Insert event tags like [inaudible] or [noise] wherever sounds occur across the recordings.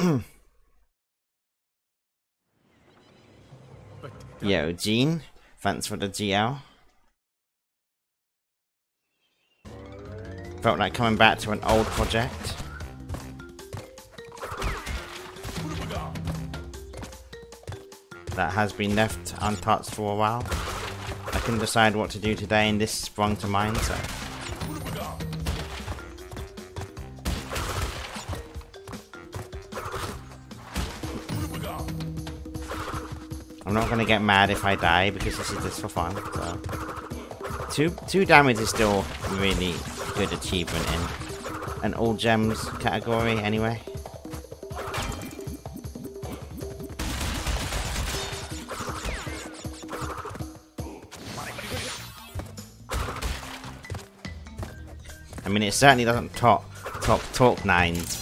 [clears throat] Yo, Gene. Thanks for the GL. Felt like coming back to an old project. That has been left untouched for a while. I couldn't decide what to do today and this sprung to mind, so... I'm not gonna get mad if I die because this is just for fun, so... Two, two damage is still really good achievement in an all gems category anyway. I mean, it certainly doesn't top top Talk 9's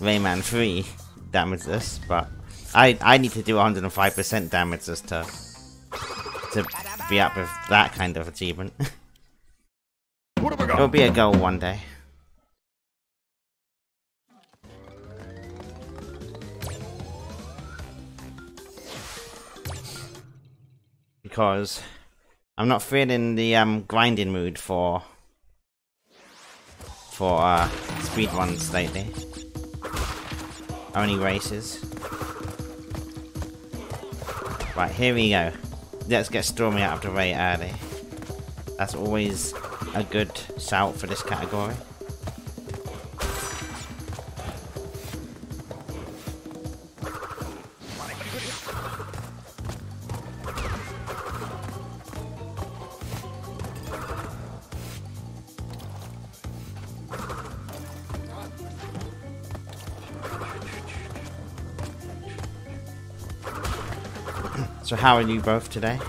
Rayman 3 damageless, but I I need to do 105% damage just to to be up with that kind of achievement. [laughs] It'll be a goal one day. Because I'm not feeling the um grinding mood for for uh speed runs lately. Only races. Right, here we go. Let's get Stormy out of the way early. That's always a good shout for this category. So how are you both today?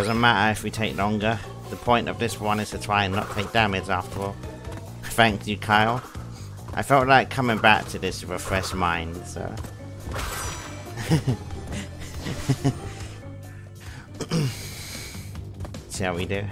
Doesn't matter if we take longer. The point of this one is to try and not take damage after all. Thank you, Kyle. I felt like coming back to this with a fresh mind, so... [laughs] See how we do.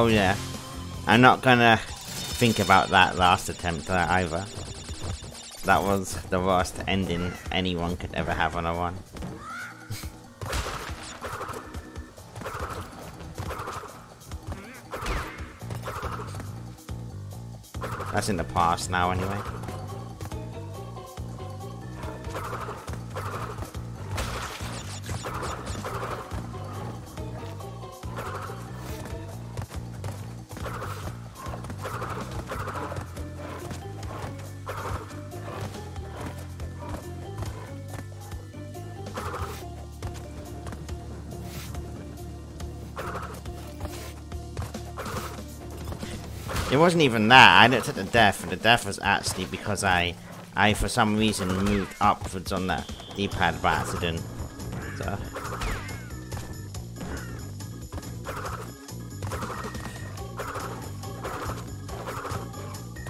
Oh yeah. I'm not gonna think about that last attempt uh, either. That was the worst ending anyone could ever have on a one. That's in the past now anyway. Wasn't even that. I looked at the death, and the death was actually because I, I for some reason moved upwards on the D-pad by accident. So.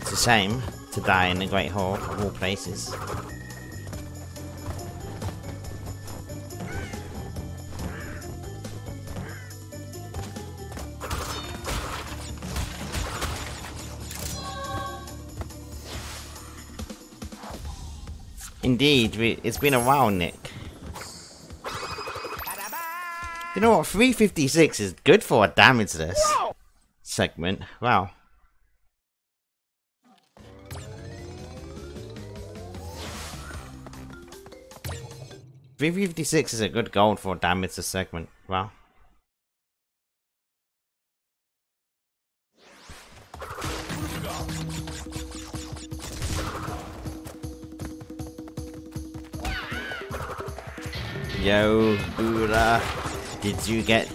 It's the same. to die in the Great Hall of all places. Indeed, we, it's been a while, Nick. You know what? 356 is good for a damageless segment. Wow. Three fifty six is a good gold for a damageless segment. Wow. Did you get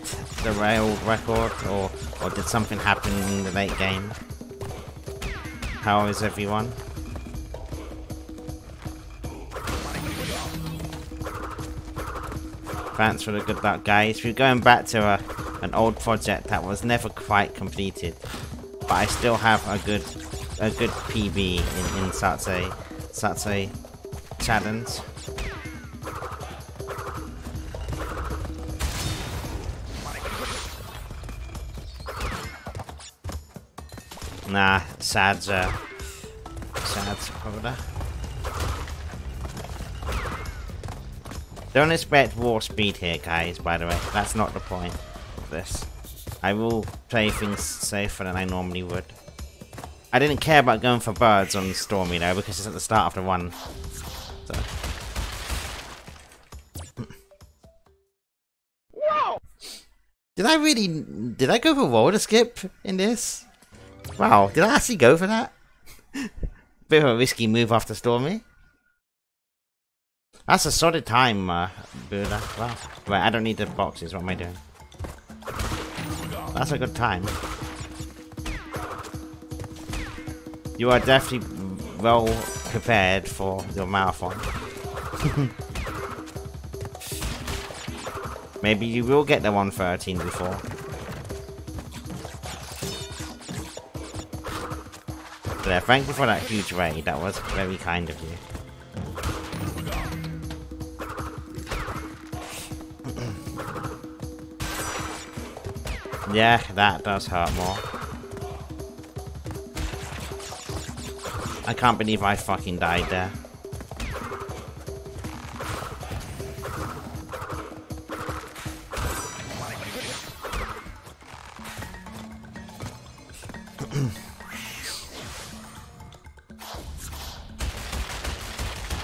the rail record, or or did something happen in the late game? How is everyone? Thanks for the good luck, guys. We're going back to a, an old project that was never quite completed, but I still have a good a good PB in in such a challenge. Nah, sad, uh. Don't expect war speed here, guys, by the way. That's not the point of this. I will play things safer than I normally would. I didn't care about going for birds on Stormy, though, because it's at the start of the one. So. Did I really... Did I go for roller skip in this? Wow, did I actually go for that? [laughs] Bit of a risky move after Stormy. That's a solid time, uh, Buddha. Wow. I don't need the boxes. What am I doing? That's a good time. You are definitely well prepared for your marathon. [laughs] Maybe you will get the 113 before. Yeah, thank you for that huge raid. That was very kind of you. [clears throat] yeah, that does hurt more. I can't believe I fucking died there.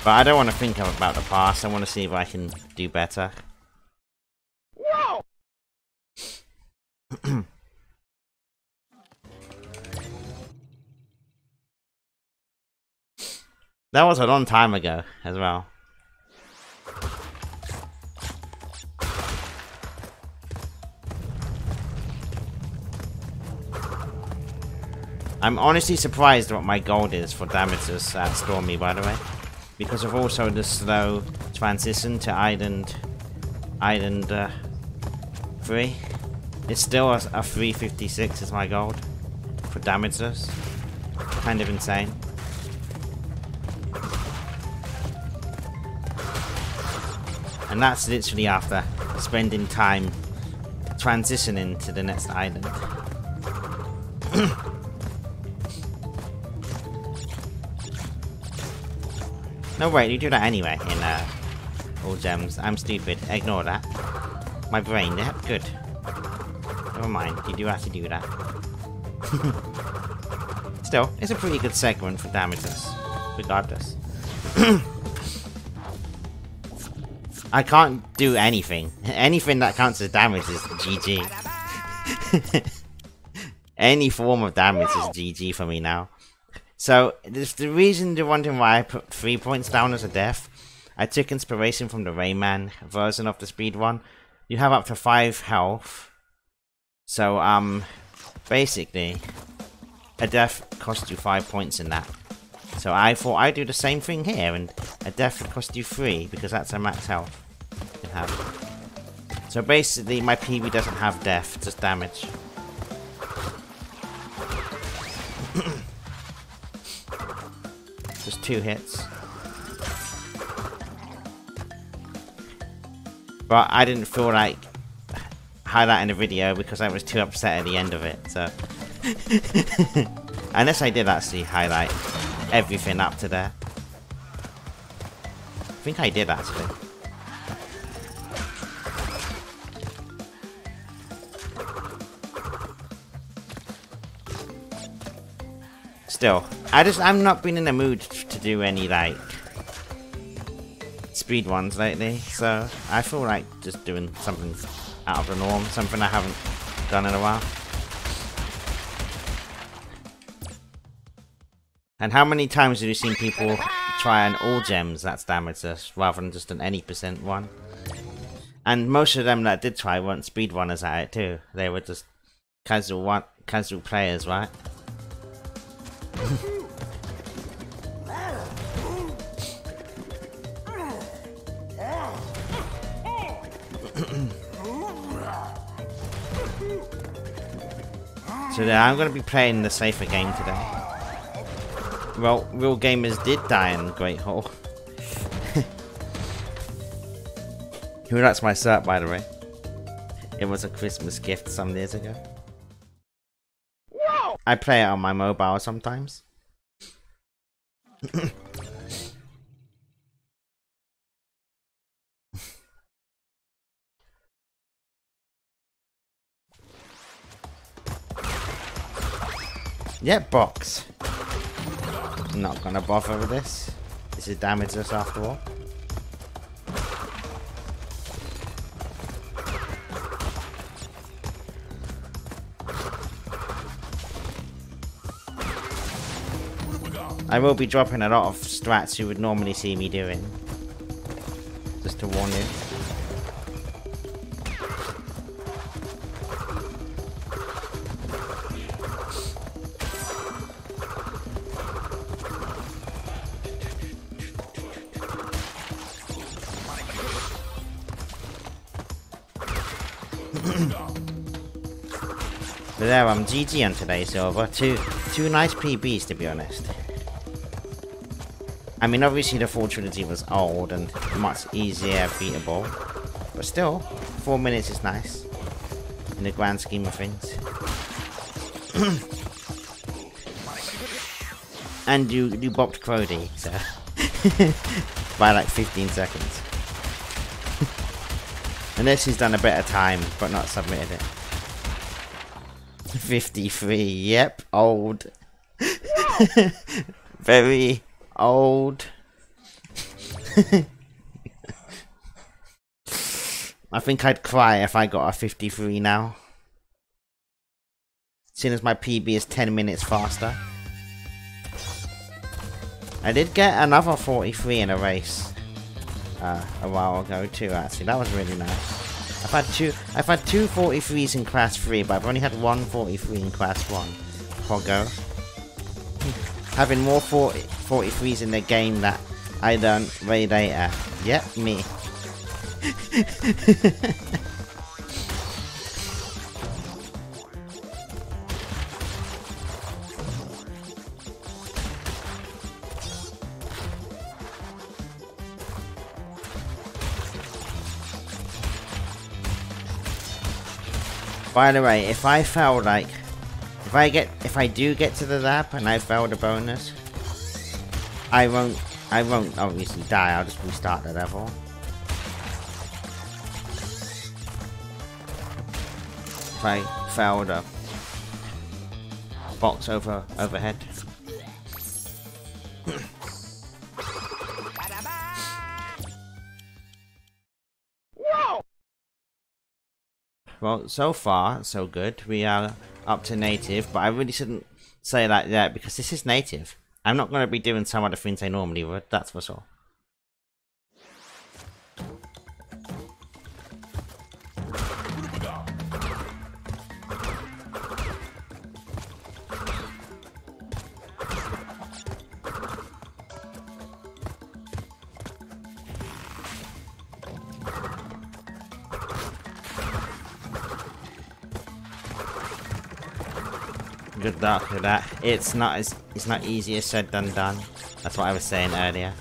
But I don't want to think about the past. I want to see if I can do better. [clears throat] that was a long time ago as well. I'm honestly surprised what my gold is for damages at Stormy, by the way because of also the slow transition to Island Island uh, 3. It's still a, a 356 is my gold for damages. Kind of insane. And that's literally after spending time transitioning to the next island. [clears throat] No, wait, you do that anyway in uh, All Gems. I'm stupid. Ignore that. My brain, yeah, good. Never mind, you do have to do that. [laughs] Still, it's a pretty good segment for damages, regardless. [coughs] I can't do anything. [laughs] Anything that counts as damage is GG. [laughs] Any form of damage is GG for me now. So, this, the reason you're wondering why I put 3 points down as a death, I took inspiration from the Rayman version of the speed one. You have up to 5 health. So, um, basically, a death costs you 5 points in that. So I thought I'd do the same thing here, and a death would cost you 3, because that's a max health you have. So basically, my PB doesn't have death, just damage. Just two hits. But I didn't feel like highlighting the video because I was too upset at the end of it, so... [laughs] Unless I did actually highlight everything up to there. I think I did actually. Still, I just I'm not been in the mood to do any like speed ones lately, so I feel like just doing something out of the norm, something I haven't done in a while. And how many times have you seen people try an all gems that's damaged us rather than just an any percent one? And most of them that did try weren't speedrunners at it too. They were just casual one casual players, right? So I'm going to be playing the safer game today. Well, real gamers did die in Great Hall. [laughs] Who likes my cert, by the way? It was a Christmas gift some years ago. I play it on my mobile sometimes. yeah, box. not gonna bother with this. This is damageless after all. I will be dropping a lot of strats you would normally see me doing. Just to warn you. There, I'm GG on today's server. Two, two nice PBs to be honest. I mean, obviously the full trilogy was old and much easier beatable. But still, four minutes is nice. In the grand scheme of things. [clears throat] and you, you bopped Crody, so... [laughs] by like 15 seconds. [laughs] Unless he's done a better time, but not submitted it. [laughs] 53, yep, old. Very old. [laughs] I think I'd cry if I got a 53 now. Seeing as my PB is 10 minutes faster. I did get another 43 in a race. Uh, a while ago too actually. That was really nice. I've had two I've had two 43s in Crash 3, but I've only had one 43 in Crash 1. Pogo having more 40, 43s in the game that I learned way later. Yep, me. [laughs] By the way, if I fail, like if I get, if I do get to the lap and I fail the bonus, I won't, I won't obviously die, I'll just restart the level. If I fail the box over, overhead. well, so far, so good. We are up to native, but I really shouldn't say like that because this is native. I'm not going to be doing some of the things I normally would, that's for sure. Good luck with that. It's not as it's not easier said than done. That's what I was saying earlier.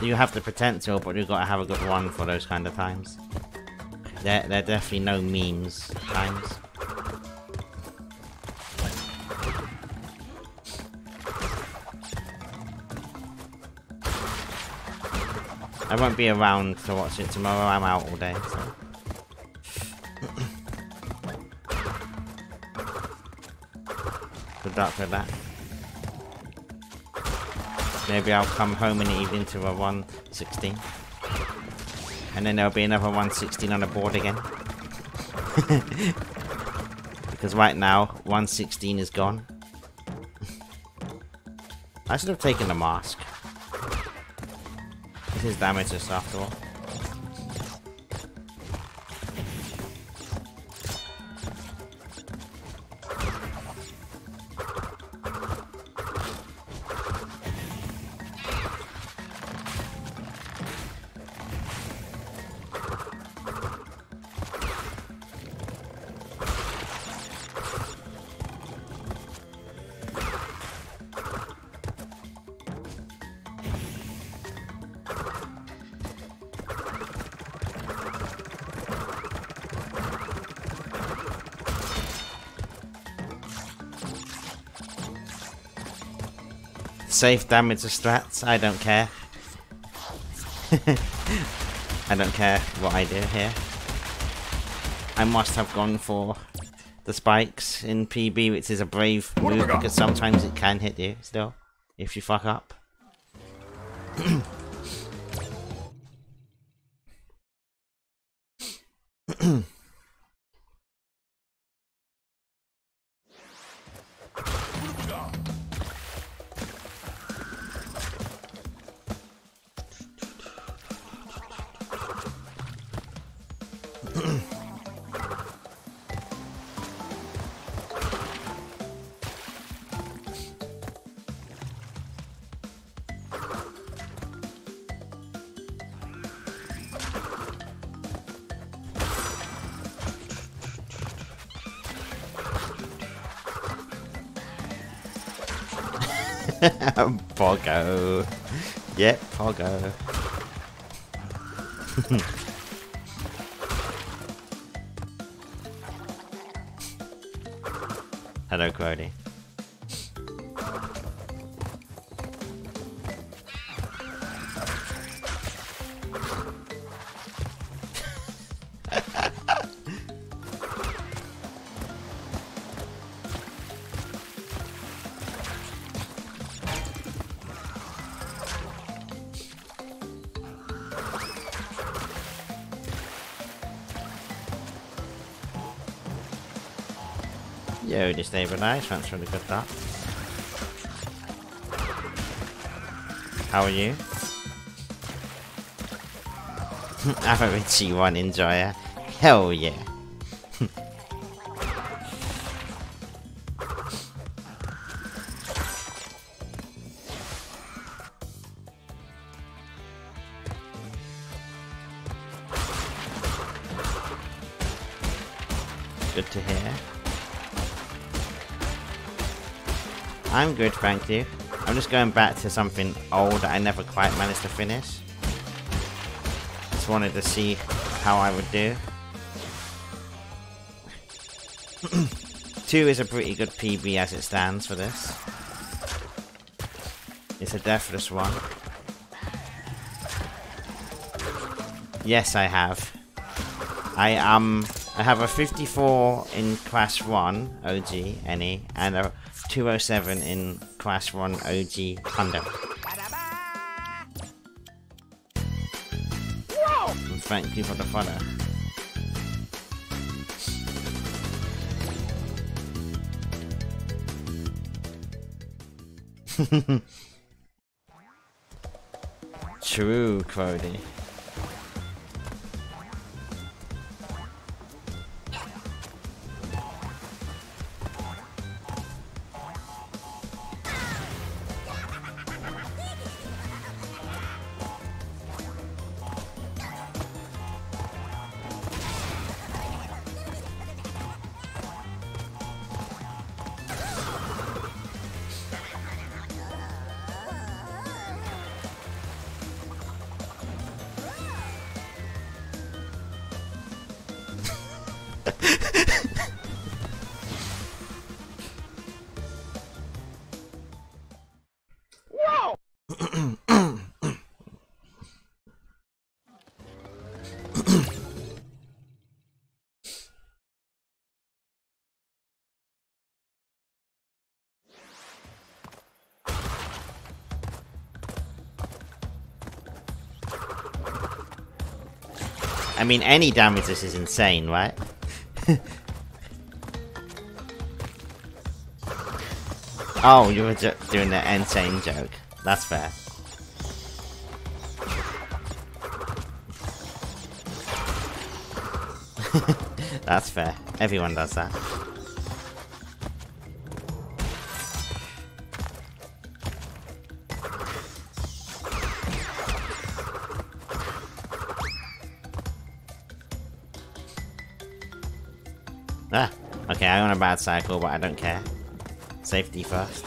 you have the potential, but you've got to have a good one for those kind of times. There, there are definitely no memes times. I won't be around to watch it tomorrow, I'm out all day, so... Luck with that. Maybe I'll come home in the evening to a 116. And then there'll be another 116 on the board again. [laughs] because right now, 116 is gone. [laughs] I should have taken the mask his damage is after all. Safe damage of strats, I don't care. [laughs] I don't care what I do here. I must have gone for the spikes in PB, which is a brave move because sometimes it can hit you still if you fuck up. Poggo. Yep, I'll go. [laughs] Hello, Grody. Yo, destabilize, that's really good that. How are you? I'm a Richie one enjoyer. Hell yeah. Good, thank you. I'm just going back to something old that I never quite managed to finish. Just wanted to see how I would do. [clears throat] 2 is a pretty good PB as it stands for this. It's a deathless one. Yes, I have. I um I have a 54 in Crash 1 OG any and a 207 in Crash 1 OG Thunder. thank you for the follow. [laughs] True, Cody. I mean, any damage this is insane, right? [laughs] oh, you were doing the insane joke. That's fair. [laughs] That's fair. Everyone does that. I'm on a bad cycle, but I don't care. Safety first.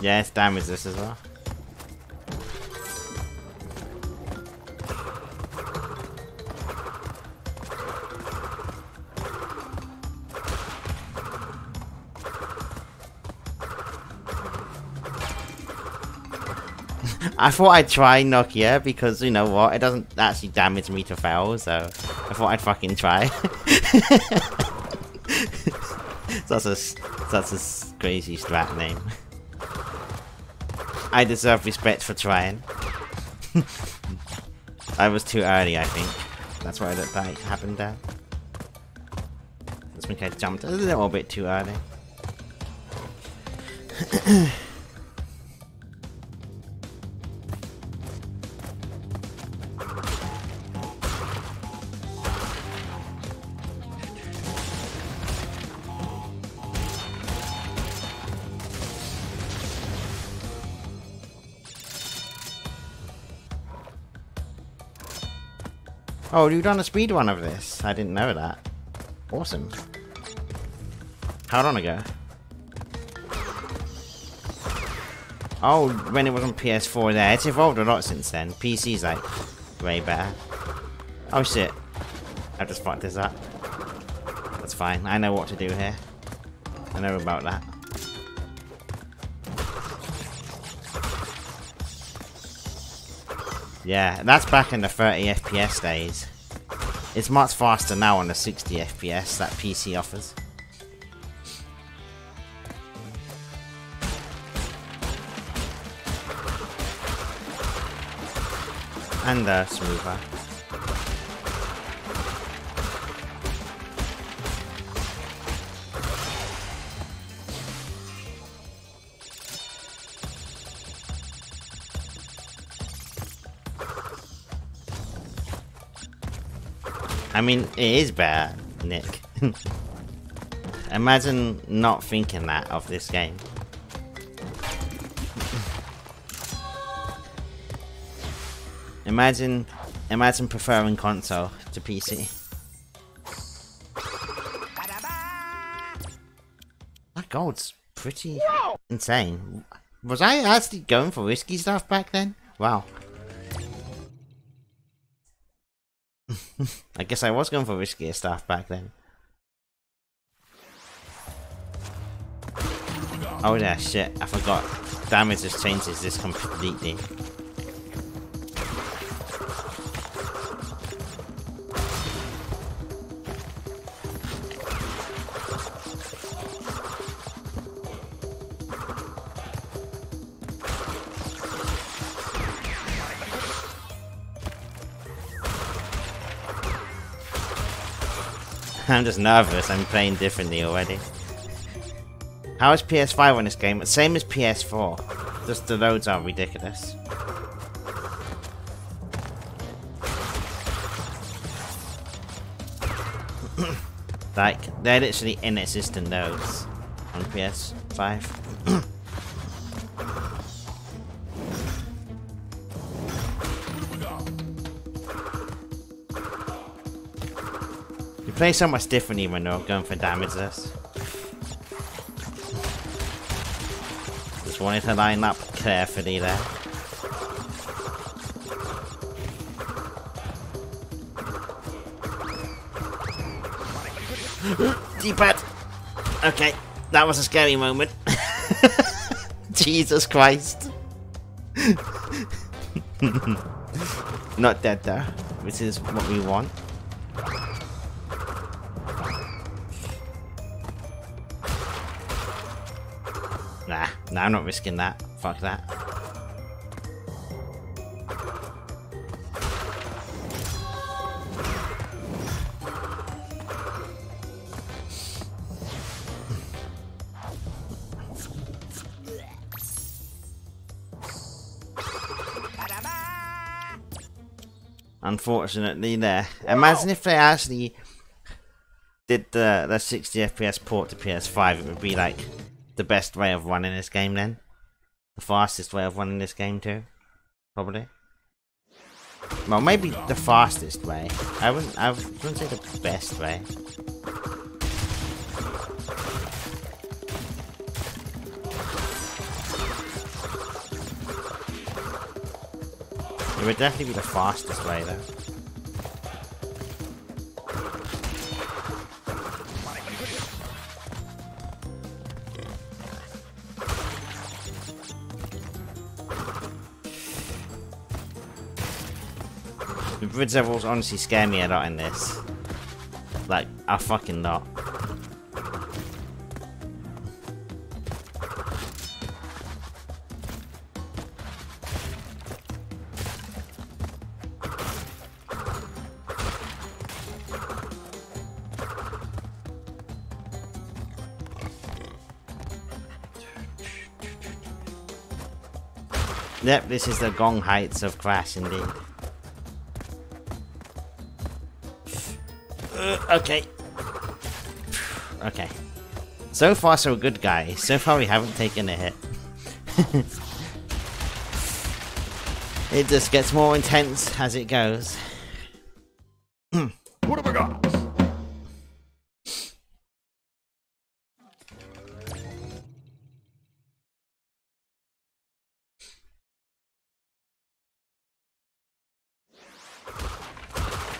Yeah, it's damageless as well. I thought I'd try Nokia because you know what, it doesn't actually damage me to fail, so I thought I'd fucking try. [laughs] that's a that's a crazy strat name. I deserve respect for trying. [laughs] I was too early, I think. That's why that, that happened there. This think I jumped a little bit too early. [clears throat] Oh, you've done a speed run of this. I didn't know that. Awesome. How long ago? Oh, when it was on PS4 there. It's evolved a lot since then. PC's like way better. Oh shit. I just fucked this up. That's fine. I know what to do here. I know about that. Yeah, that's back in the 30 FPS days. It's much faster now on the 60 FPS that PC offers. And uh, smoother. Mean, it is bad, Nick. [laughs] Imagine not thinking that of this game. imagine, imagine preferring console to PC. That gold's pretty insane. Was I actually going for risky stuff back then? Wow. [laughs] I guess I was going for riskier stuff back then. Oh yeah, shit, I forgot. Damage just changes this completely. I'm just nervous. I'm playing differently already. How is PS5 on this game? Same as PS4. Just the loads are ridiculous. [coughs] like, they're literally inexistent loads on PS5. Play so much differently when you're going for damageless. Just wanted to line up carefully there. [gasps] D-pad! Okay, that was a scary moment. [laughs] Jesus Christ. [laughs] Not dead though, which is what we want. I'm not risking that. Fuck that. Unfortunately, there. Imagine if they actually did the the 60 FPS port to PS5. It would be like the best way of running this game. Then, the fastest way of running this game too, probably. Well, maybe the fastest way. I wouldn't. I wouldn't say the best way. It would definitely be the fastest way though. The bridge levels honestly scare me a lot in this. Like, a fucking lot. Yep, this is the gong heights of Crash indeed. Okay. Okay. So far so good guys. So far we haven't taken a hit. [laughs] it just gets more intense as it goes.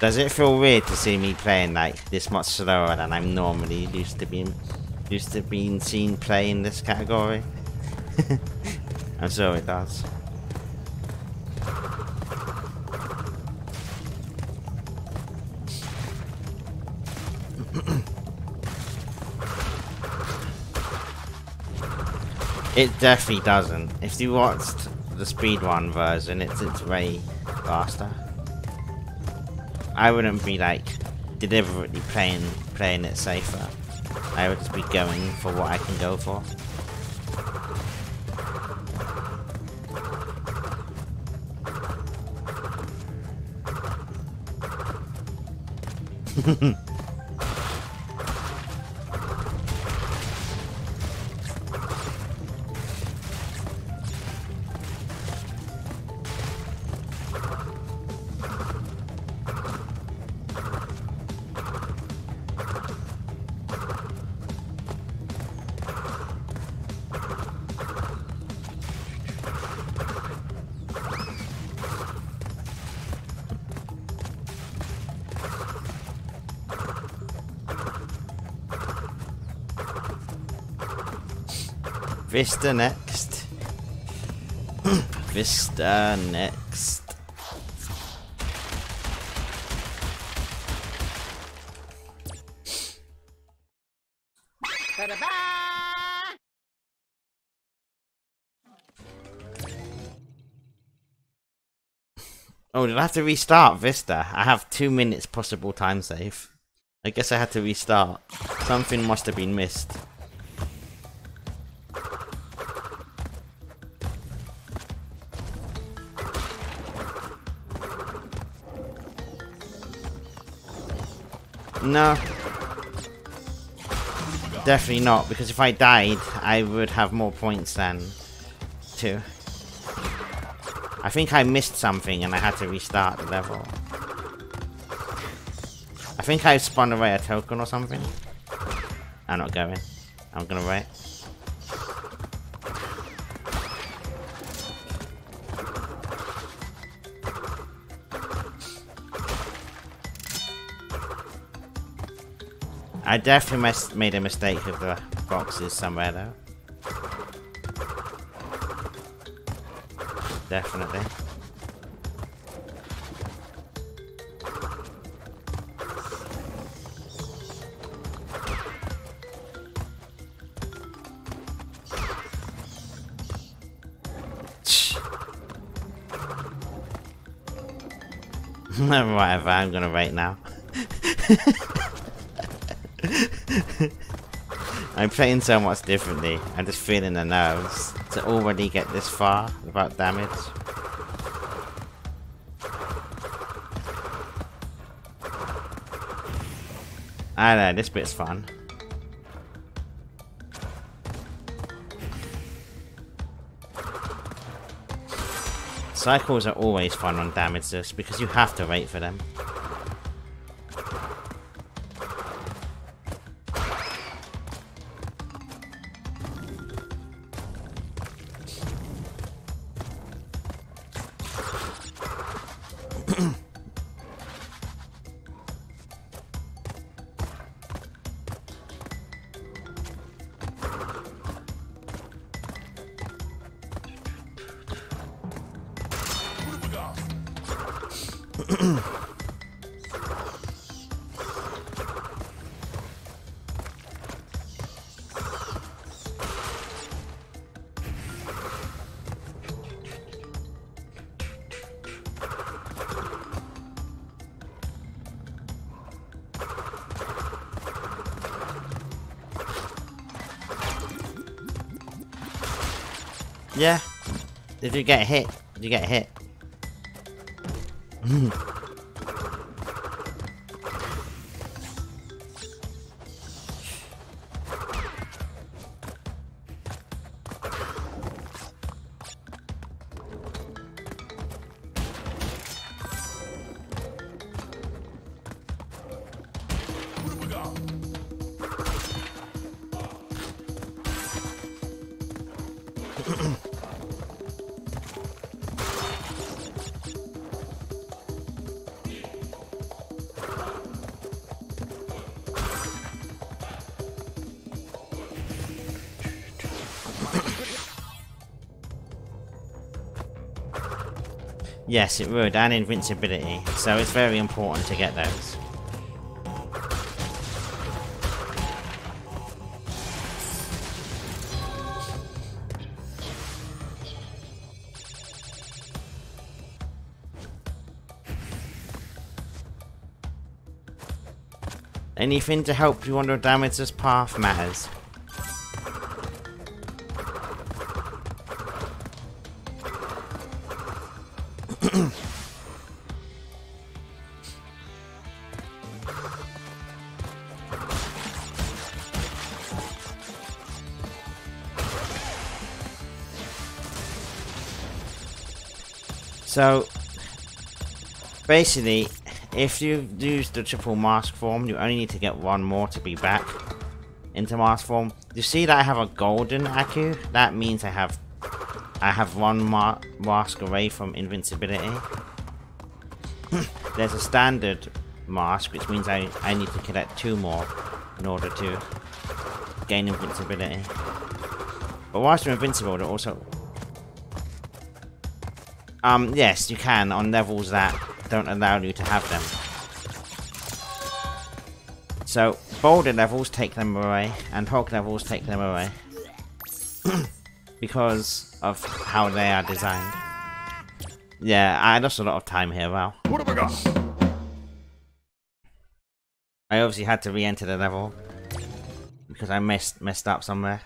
Does it feel weird to see me playing like this much slower than I'm normally used to being used to being seen playing this category? [laughs] I'm sure it does. [coughs] it definitely doesn't. If you watched the speed one version, it's it's way faster. I wouldn't be like deliberately playing playing it safer. I would just be going for what I can go for. [laughs] Vista next. Vista next. Oh, did I have to restart Vista? I have two minutes possible time save. I guess I had to restart. Something must have been missed. No. Definitely not, because if I died, I would have more points than two. I think I missed something and I had to restart the level. I think I spun away a token or something. I'm not going. I'm gonna wait. I definitely made a mistake with the boxes somewhere though. Definitely. [laughs] Whatever, I'm gonna wait now. [laughs] I'm playing so much differently. I'm just feeling the nerves to already get this far without damage. I know, this bit's fun. Cycles are always fun on damageless because you have to wait for them. If you get hit, Did you get hit. Hmm. [clears throat] Yes, it would, and invincibility, so it's very important to get those. Anything to help you on your damageless path matters. So, basically, if you use the triple mask form, you only need to get one more to be back into mask form. You see that I have a golden Aku? That means I have I have one ma mask away from invincibility. [clears throat] There's a standard mask, which means I, I need to collect two more in order to gain invincibility. But whilst you're invincible, it also um, yes, you can on levels that don't allow you to have them. So, boulder levels take them away, and hog levels take them away. [clears throat] because of how they are designed. Yeah, I lost a lot of time here, well. What have I got? I obviously had to re-enter the level. Because I messed, messed up somewhere.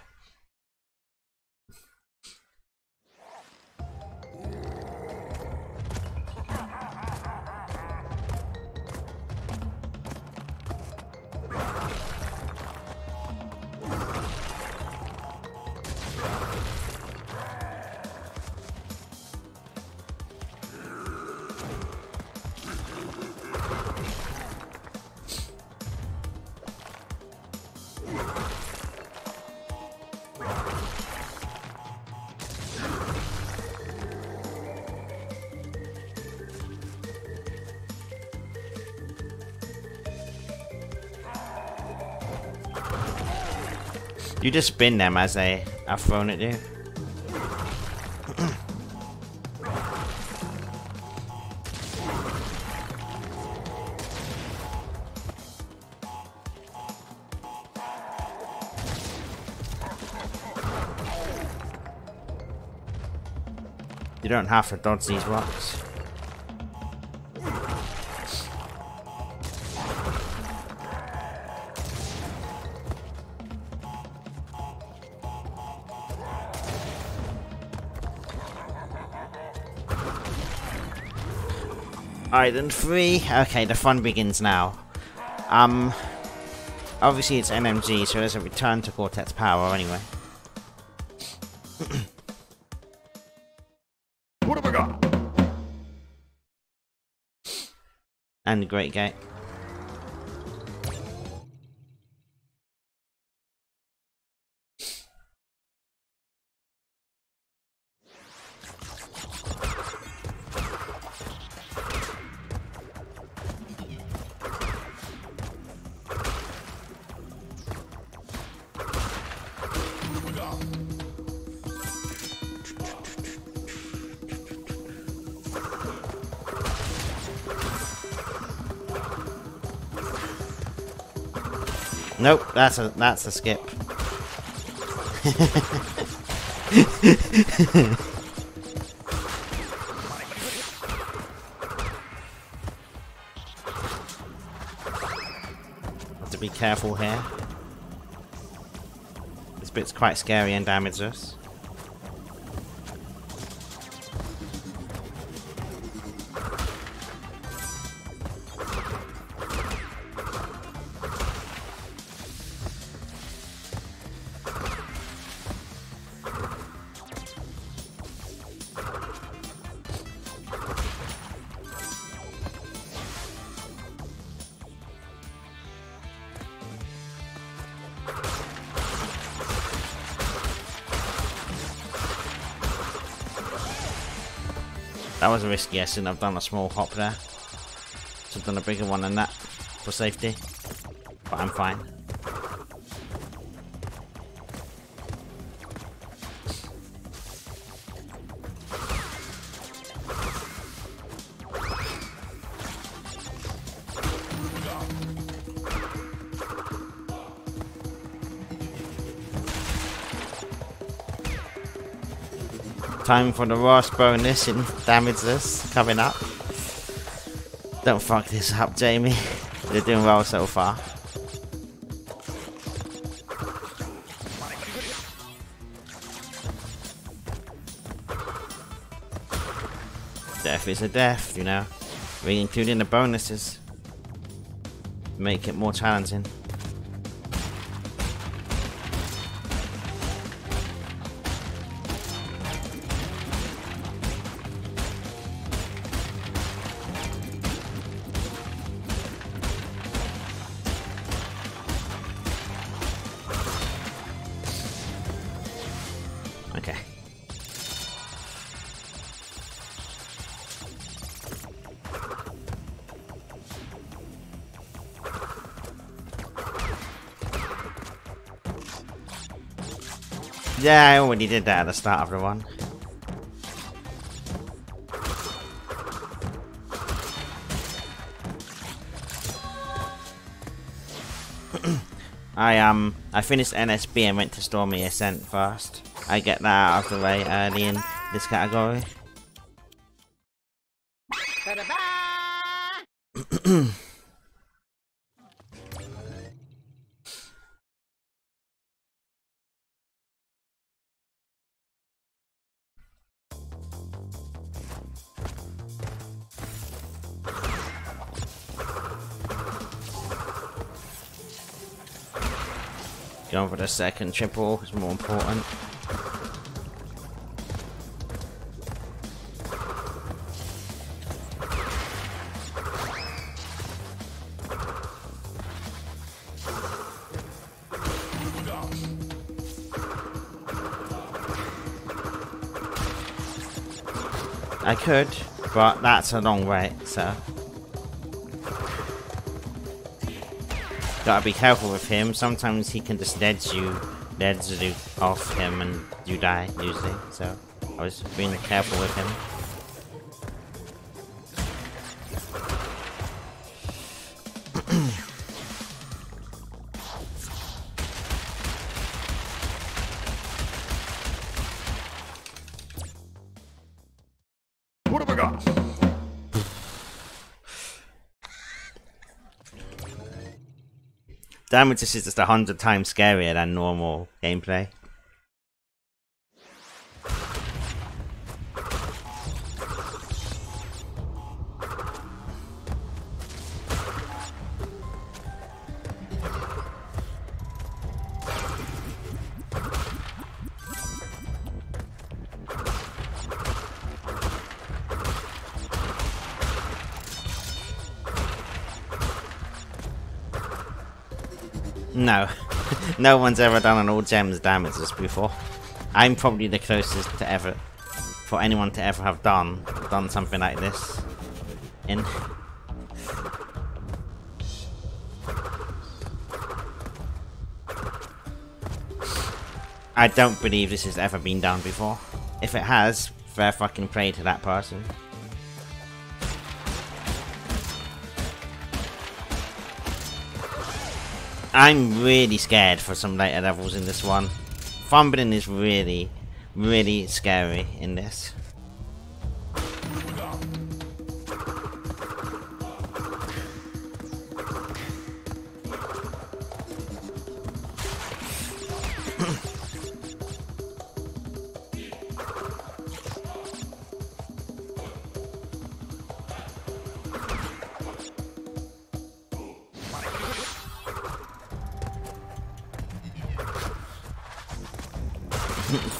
You just spin them as they are thrown at you. You don't have to dodge these rocks. Island 3. Okay, the fun begins now. Um, obviously it's NMG, so there's a return to Cortex power anyway. What have I got? And the Great Gate. That's a that's a skip. [laughs] Have to be careful here. This bit's quite scary and damageless. That was a risky I shouldn't have done a small hop there. Should have done a bigger one than that for safety. But I'm fine. Time for the Ross bonus and damageless coming up. Don't fuck this up, Jamie. You're doing well so far. Death is a death, you know. We including the bonuses. Make it more challenging. Yeah, I already did that at the start of the one. I um I finished NSB and went to Stormy Ascent first. I get that out of the way early in this category. [clears throat] The second triple is more important. I could, but that's a long way, so. Gotta be careful with him, sometimes he can just edge you dead do off him and you die usually. So I was being careful with him. Damageless just a hundred times scarier than normal gameplay. No one's ever done an all gems damage damageless before. I'm probably the closest to ever for anyone to ever have done done something like this. In I don't believe this has ever been done before. If it has, fair fucking play to that person. I'm really scared for some later levels in this one. Fumbling is really, really scary in this.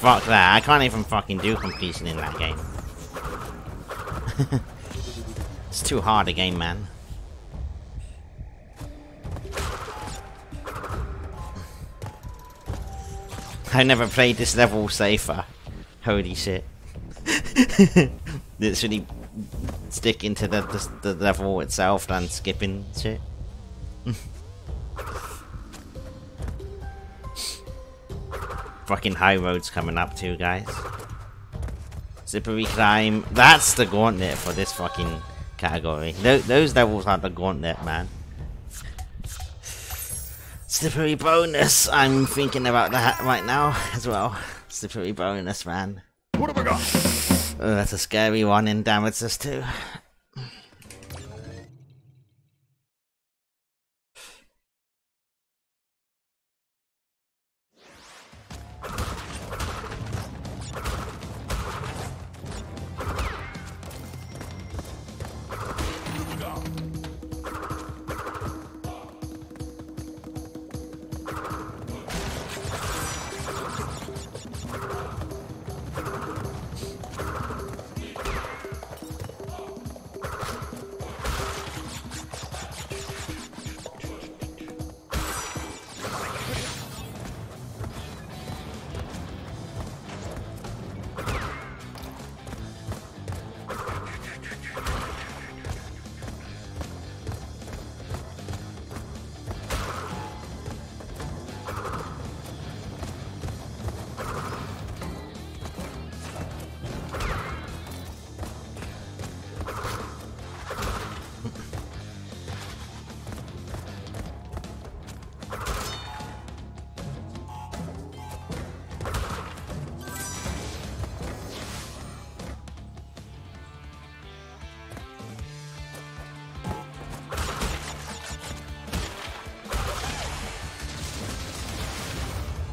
Fuck that, I can't even fucking do completion in that game. [laughs] it's too hard a game, man. I never played this level safer. Holy shit. [laughs] Literally sticking to the, the, the level itself than skipping shit. Fucking high roads coming up too, guys. Slippery climb. That's the gauntlet for this fucking category. Th those levels are the gauntlet, man. Slippery bonus. I'm thinking about that right now as well. Slippery bonus, man. What have I got? Oh, that's a scary one in Damageless too.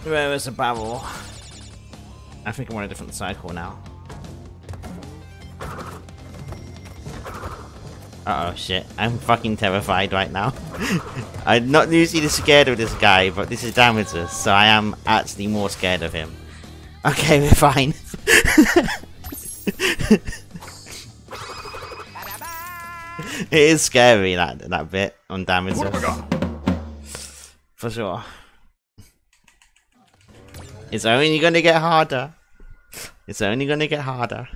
Where is a barrel? I think I'm on a different cycle now. Uh oh, shit. I'm fucking terrified right now. [laughs] I'm not usually scared of this guy, but this is Damageless, so I am actually more scared of him. [laughs] Okay, we're fine. [laughs] it is scary, that, that bit on Damageless. What have I got? For sure. It's only gonna get harder. It's only gonna get harder.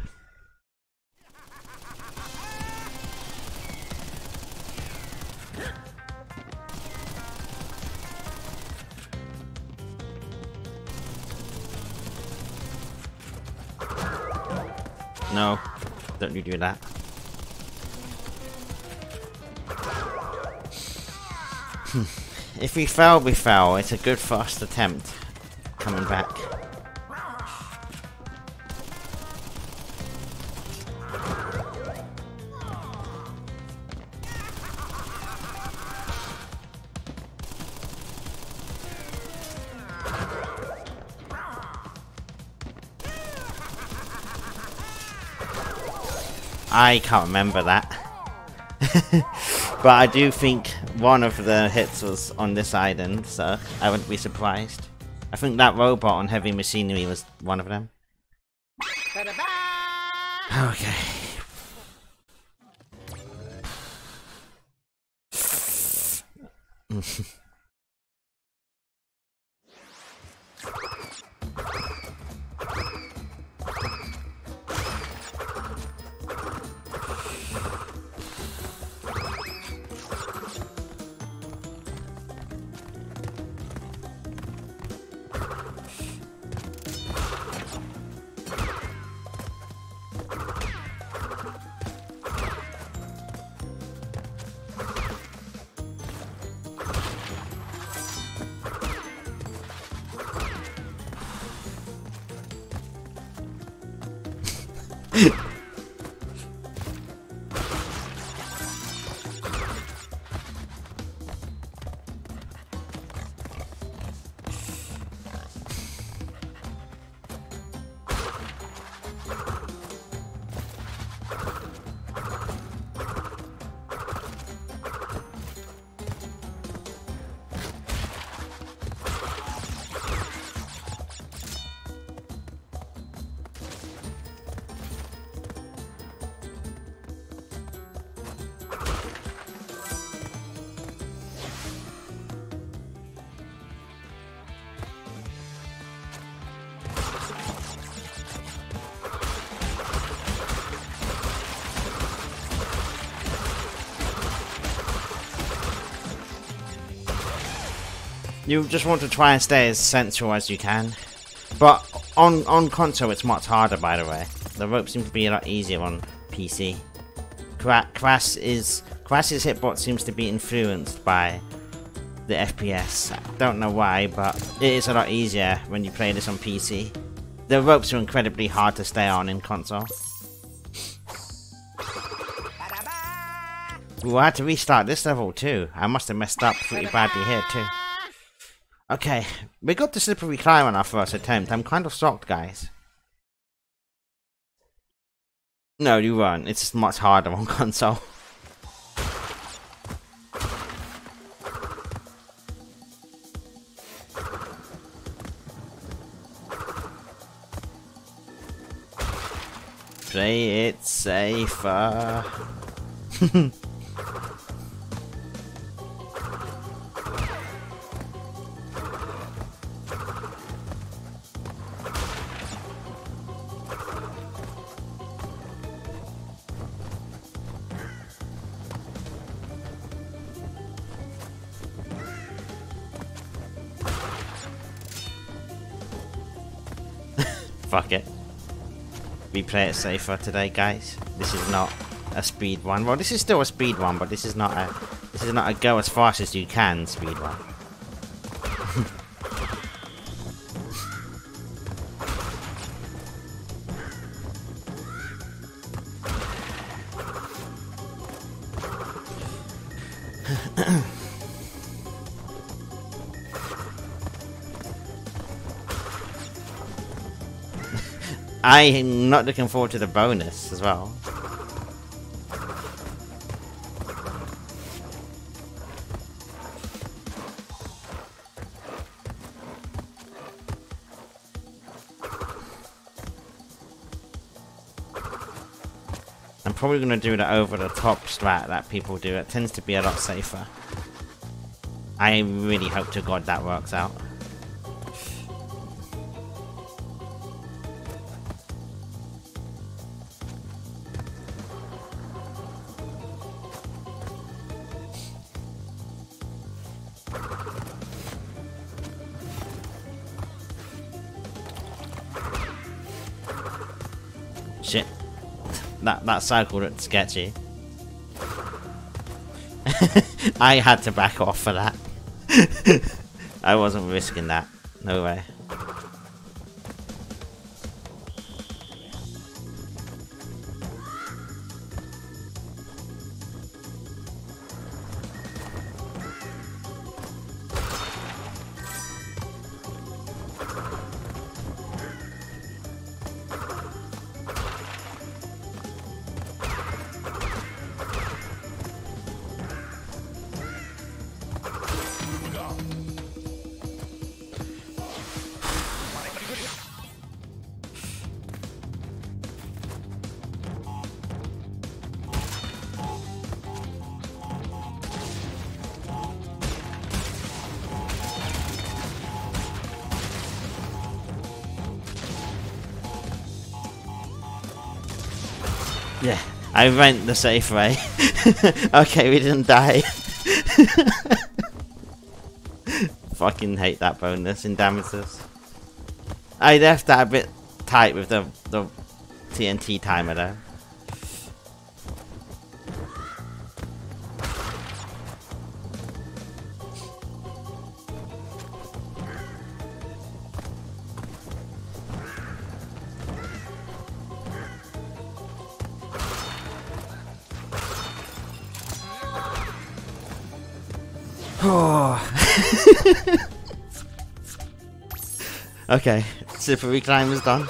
No, don't you do that. [laughs] if we fail, we fail. It's a good first attempt coming back. I can't remember that. [laughs] but I do think one of the hits was on this island, so I wouldn't be surprised. I think that robot on heavy machinery was one of them. Okay. [laughs] You just want to try and stay as sensual as you can. But on on console it's much harder by the way. The ropes seem to be a lot easier on PC. Crash is Crash's hitbox seems to be influenced by the FPS. I don't know why, but it is a lot easier when you play this on PC. The ropes are incredibly hard to stay on in console. Ooh, I had to restart this level too. I must have messed up pretty badly here too. Okay, we got the slippery climb on our first attempt. I'm kind of shocked, guys. No, you weren't. It's much harder on [laughs] console. Play it safer. [laughs] play it safer today, guys. This is not a speed one. Well, this is still a speed one, but this is not a this is not a go as fast as you can speed one. I'm not looking forward to the bonus as well. I'm probably going to do the over-the-top strat that people do. It tends to be a lot safer. I really hope to God that works out. That that cycle looked sketchy. [laughs] I had to back off for that. [laughs] I wasn't risking that. No way. I went the safe way. [laughs] okay, we didn't die. [laughs] Fucking hate that bonus in damageless. I left that a bit tight with the the TNT timer though. Okay, super recline is done.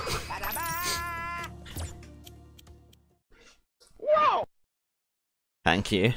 Thank you.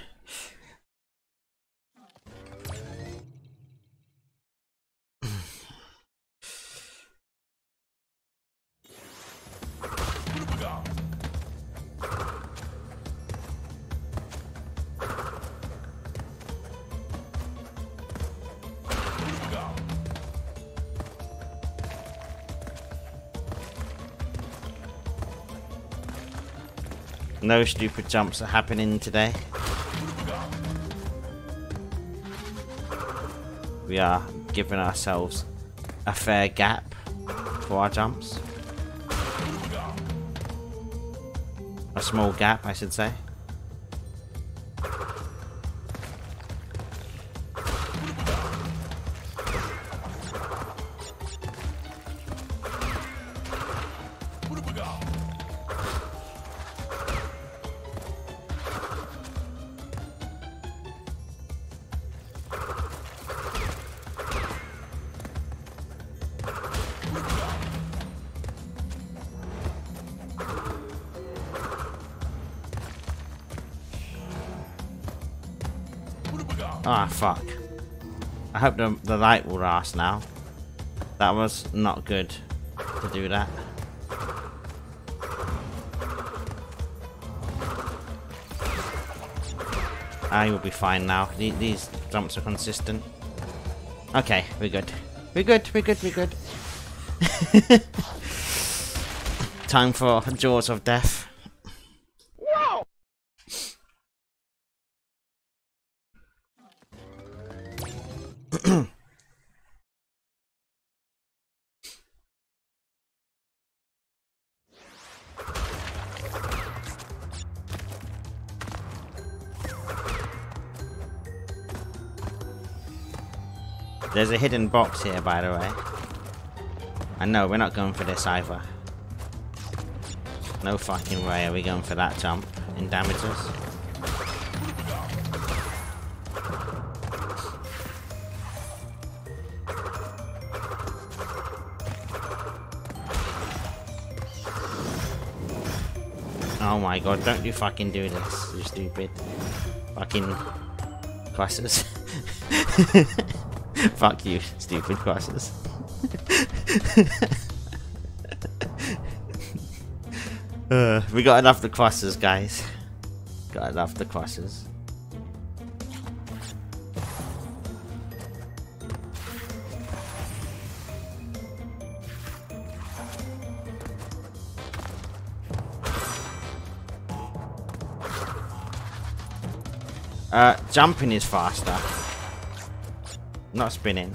No stupid jumps are happening today. We are giving ourselves a fair gap for our jumps. A small gap, I should say. Ah, fuck. I hope the, the light will last now. That was not good to do that. I will be fine now. These jumps are consistent. Okay, we're good. We're good, we're good, we're good. [laughs] Time for Jaws of Death. Hidden box here, by the way. And no, we're not going for this either. No fucking way are we going for that jump in damageless. Oh my god, don't you fucking do this, you stupid. Fucking classes. [laughs] [laughs] Fuck you, stupid classes. [laughs] uh, we got enough the crosses, guys. Got enough the crosses. Uh, jumping is faster not spinning.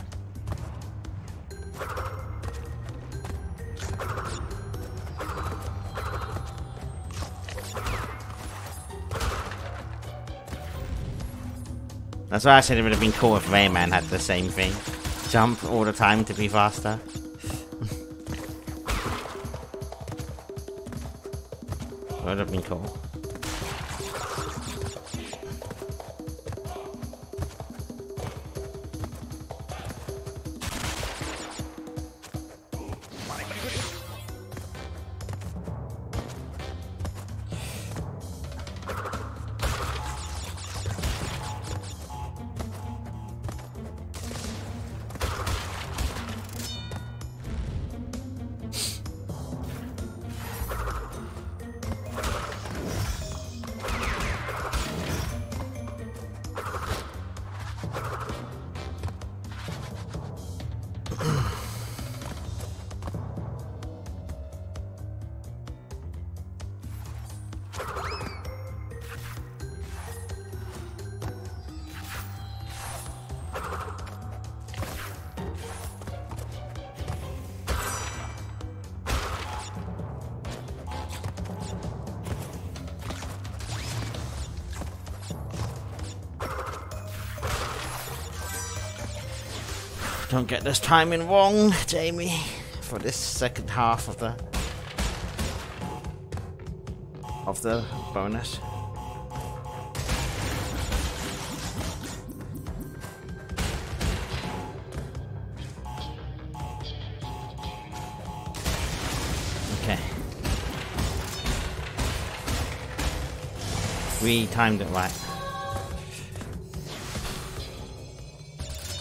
That's why I said it would have been cool if Rayman had the same thing. Jump all the time to be faster. [laughs] would have been cool. Don't get this timing wrong, Jamie, for this second half of the of the bonus. Okay. We timed it right.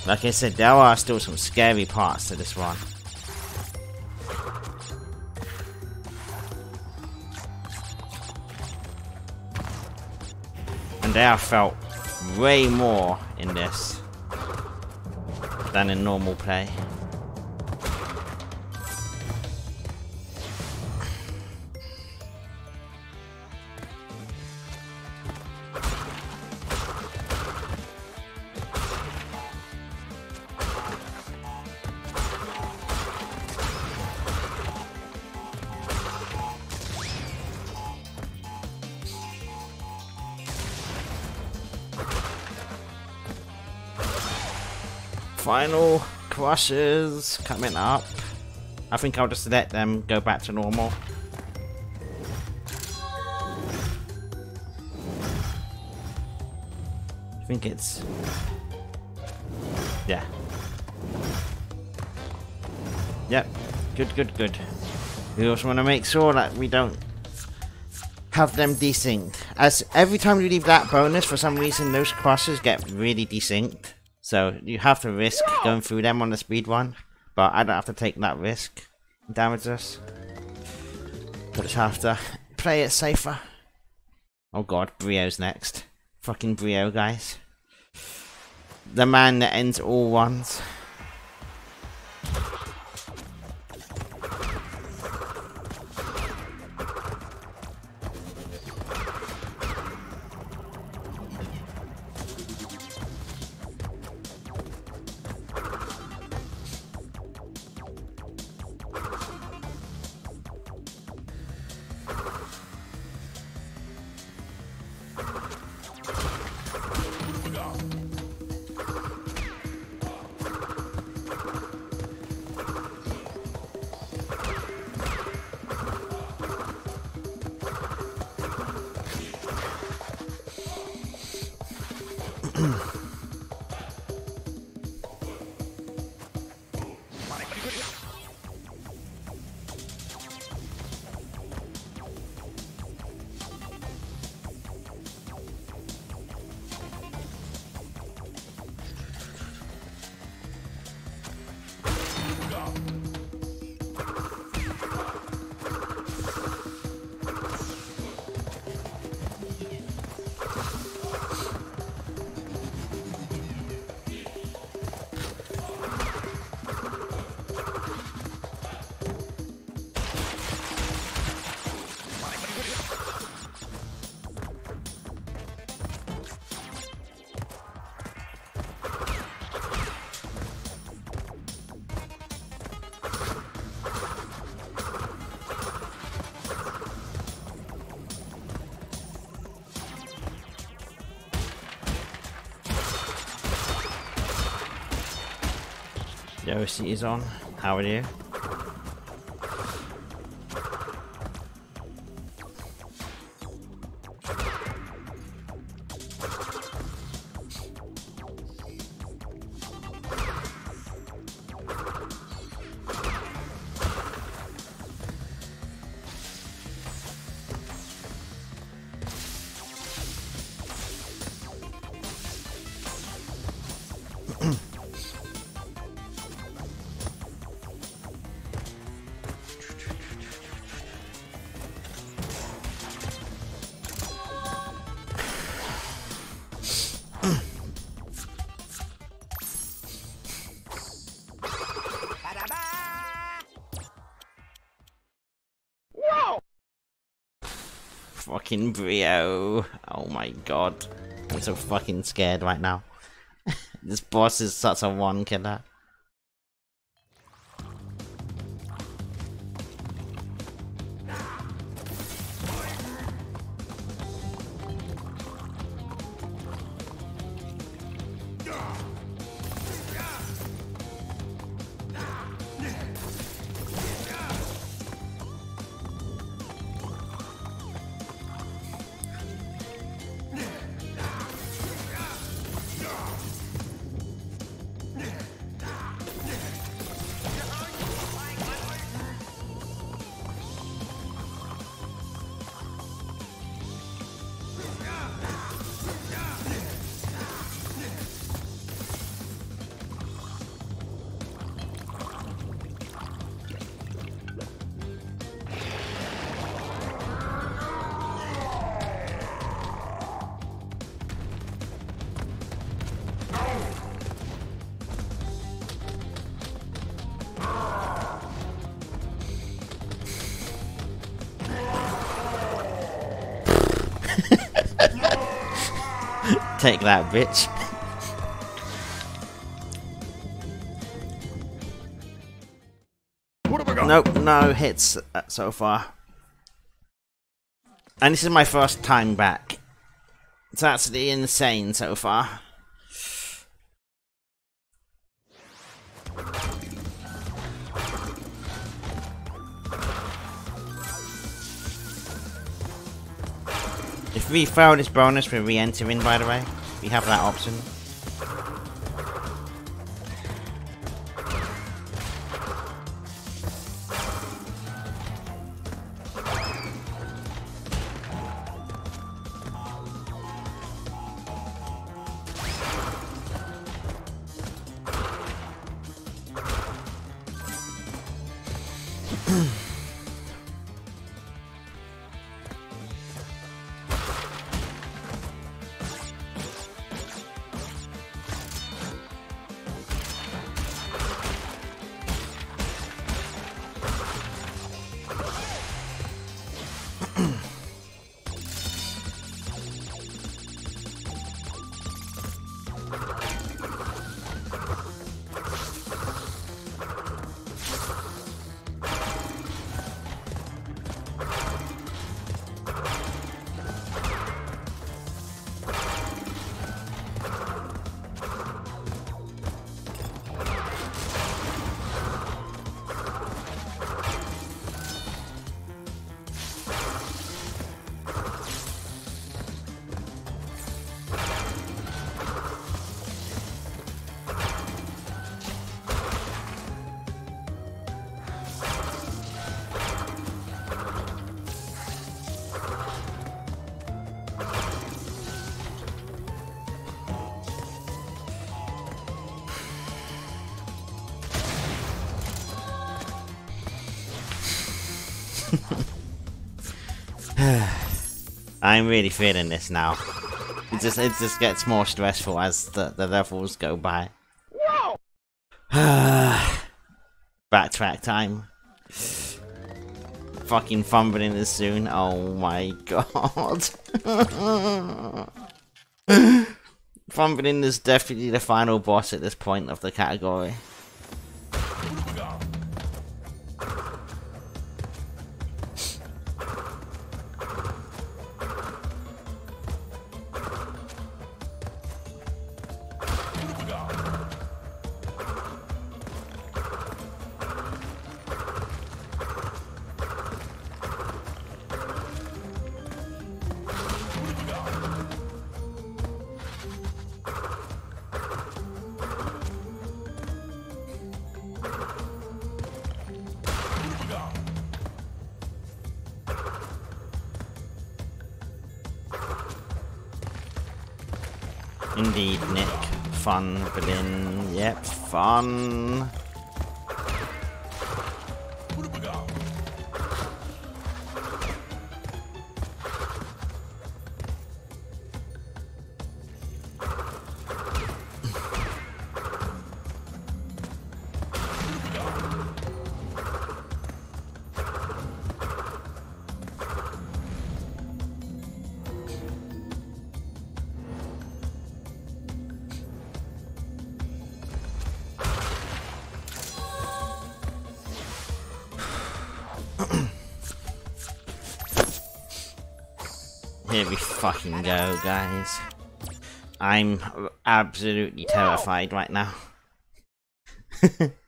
Like I said, there are still some scary parts to this one. And I felt way more in this than in normal play. Crushes coming up. I think I'll just let them go back to normal. I think it's... Yeah. Yep. Good, good, good. We also want to make sure that we don't have them desynced. As every time you leave that bonus, for some reason, those crushes get really desynced. So you have to risk going through them on the speed one, but I don't have to take that risk. Damageless. just have to play it safer. Oh god, Brio's next. Fucking Brio, guys. The man that ends all ones. Josie is on. How are you? Fucking Brio. Oh my god. I'm so fucking scared right now. [laughs] this boss is such a one killer. Take that, bitch. What have I got? Nope, no hits uh, so far. And this is my first time back. It's absolutely insane so far. We fail this bonus, we're re-entering, by the way. We have that option. I'm really feeling this now. It just it just gets more stressful as the, the levels go by. [sighs] Backtrack time. Fucking fumbling is soon. Oh my god. [laughs] fumbling is definitely the final boss at this point of the category. Fun. Go, guys. I'm absolutely terrified right now. [laughs]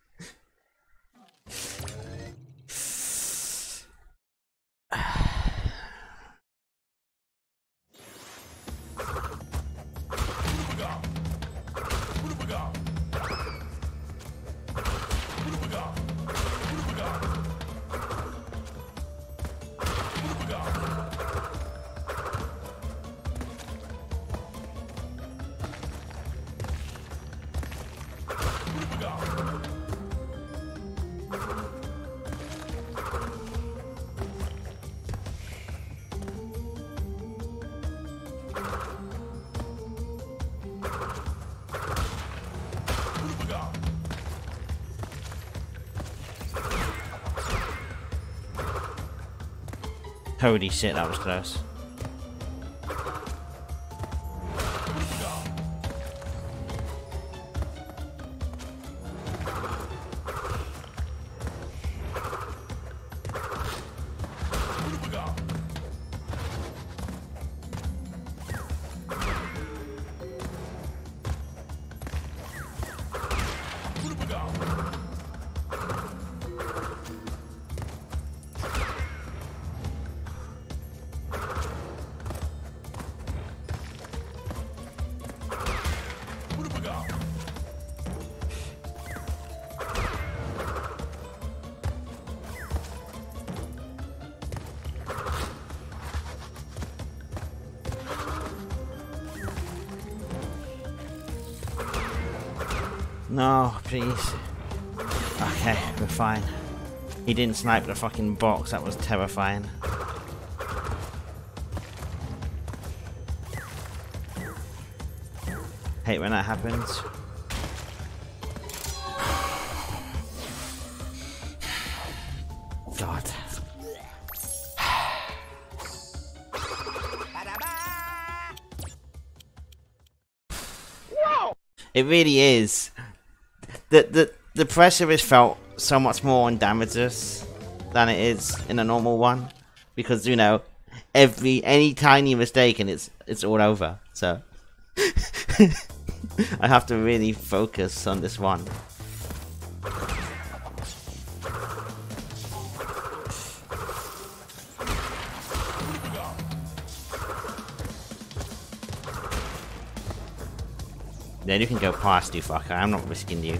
Holy shit, that was close. No, please. Okay, we're fine. He didn't snipe the fucking box, that was terrifying. Hate when that happens. God. [sighs] It really is. The the the pressure is felt so much more on damageless than it is in a normal one. Because, you know, every any tiny mistake and it's it's all over. So [laughs] I have to really focus on this one. Then you can go past you, fucker. I'm not risking you.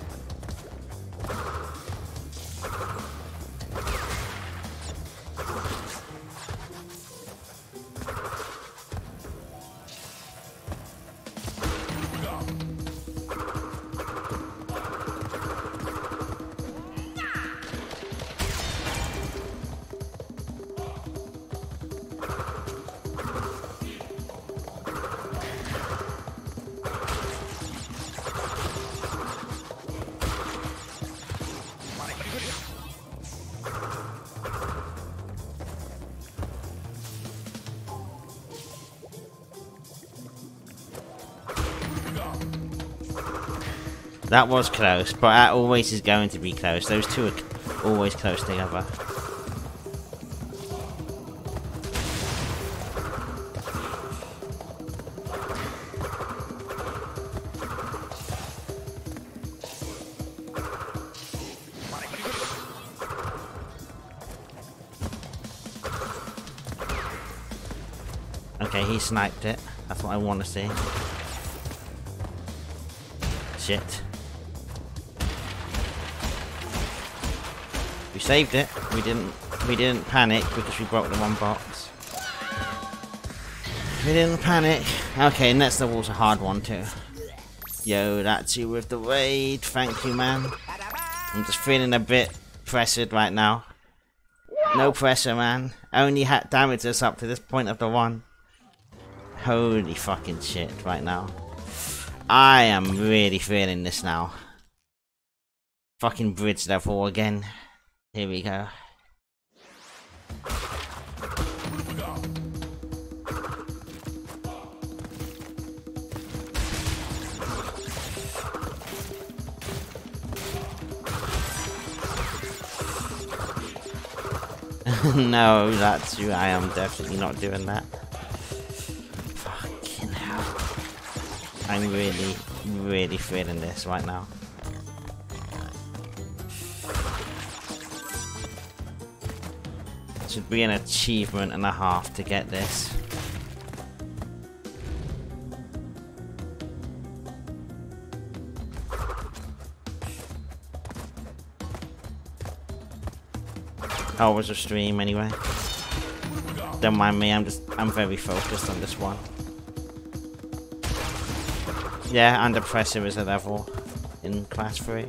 That was close, but that always is going to be close. Those two are always close together. Okay, he sniped it. That's what I want to see. Shit. Saved it. We didn't we didn't panic because we broke the one box. We didn't panic. Okay, next level's a hard one too. Yo, that's you with the raid. Thank you, man. I'm just feeling a bit pressured right now. No pressure, man. Only had damageless up to this point of the one. Holy fucking shit right now. I am really feeling this now. Fucking bridge level again. Here we go. [laughs] no, that's you. I am definitely not doing that. Fucking hell. I'm really, really feeling this right now. Should be an achievement and a half to get this. It was a stream anyway. Don't mind me, I'm just, I'm very focused on this one. Yeah, under pressure is a level in Crash 3.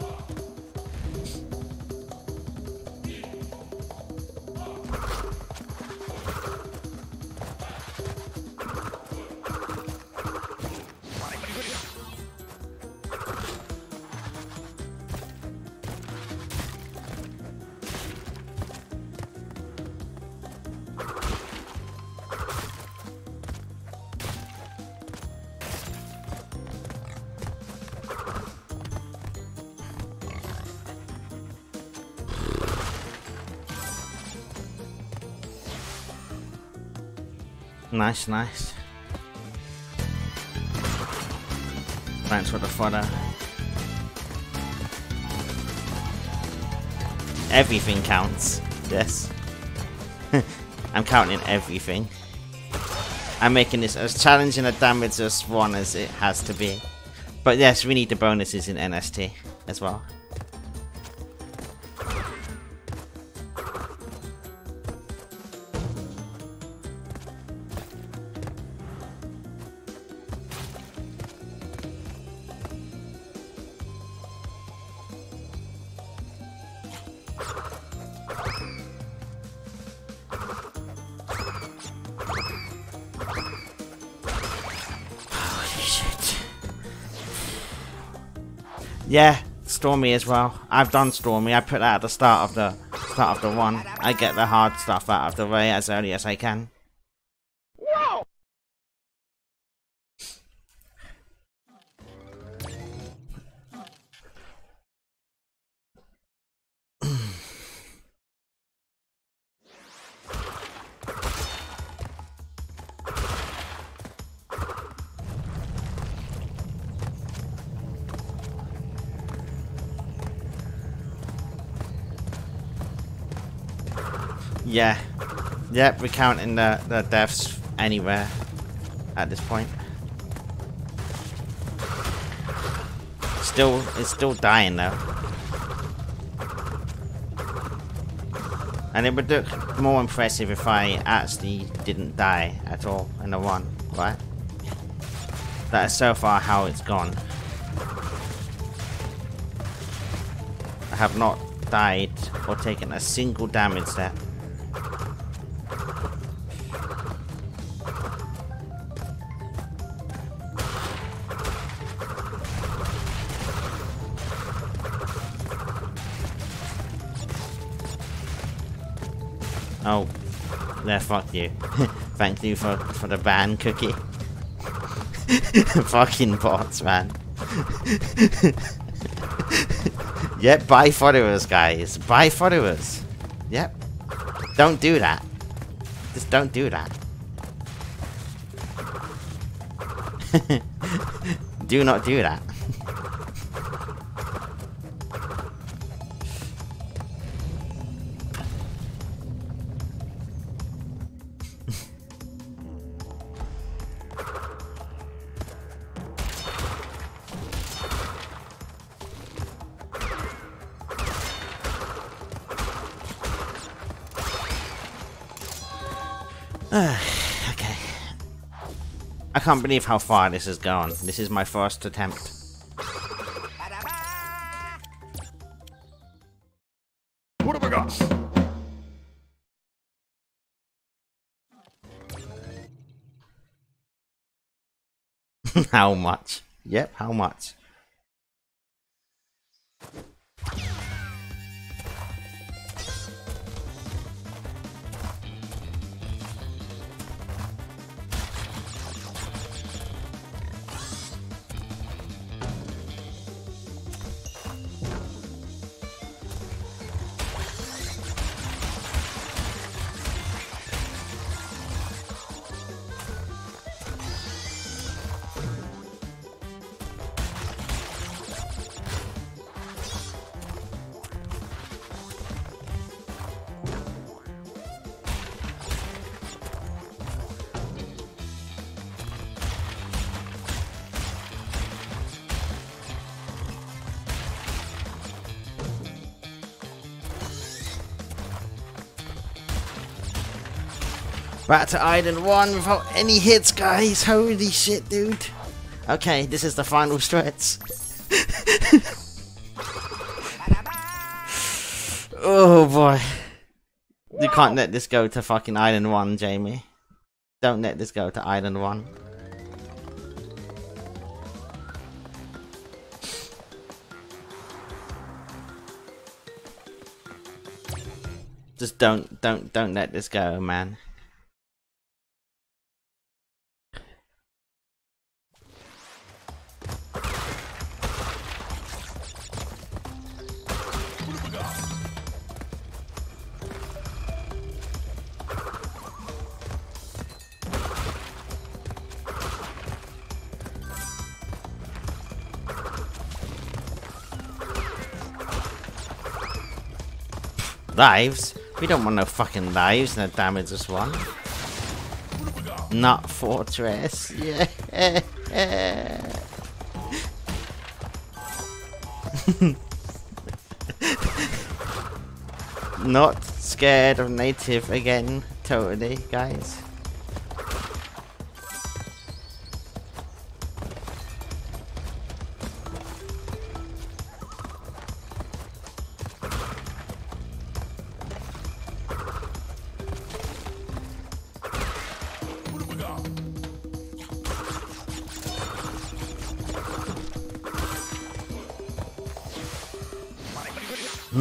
Nice, nice. Thanks for the fodder. Everything counts. Yes. [laughs] I'm counting everything. I'm making this as challenging a damageless one as it has to be. But yes, we need the bonuses in NST as well. Yeah, Stormy as well. I've done Stormy. I put that at the start of the start of the one. I get the hard stuff out of the way as early as I can. Yeah. Yep, we're counting the, the deaths anywhere at this point. Still, it's still dying though. And it would look more impressive if I actually didn't die at all in the one, right? That is so far how it's gone. I have not died or taken a single damage there. Fuck you. [laughs] Thank you for, for the ban cookie. [laughs] Fucking bots, man. [laughs] yep, buy followers, guys. Buy followers. Yep. Don't do that. Just don't do that. do not do that. I can't believe how far this has gone. This is my first attempt. Purbagas. [laughs] how much? Yep, how much? Back to Island 1 without any hits, guys. Holy shit, dude. Okay, this is the final stretch. [laughs] oh boy. You can't let this go to fucking Island 1, Jamie. Don't let this go to Island 1. Just don't, don't, don't let this go, man. Lives? We don't want no fucking lives and damageless one. Not fortress. [laughs] Yeah. [laughs] Not scared of native again. Totally, guys.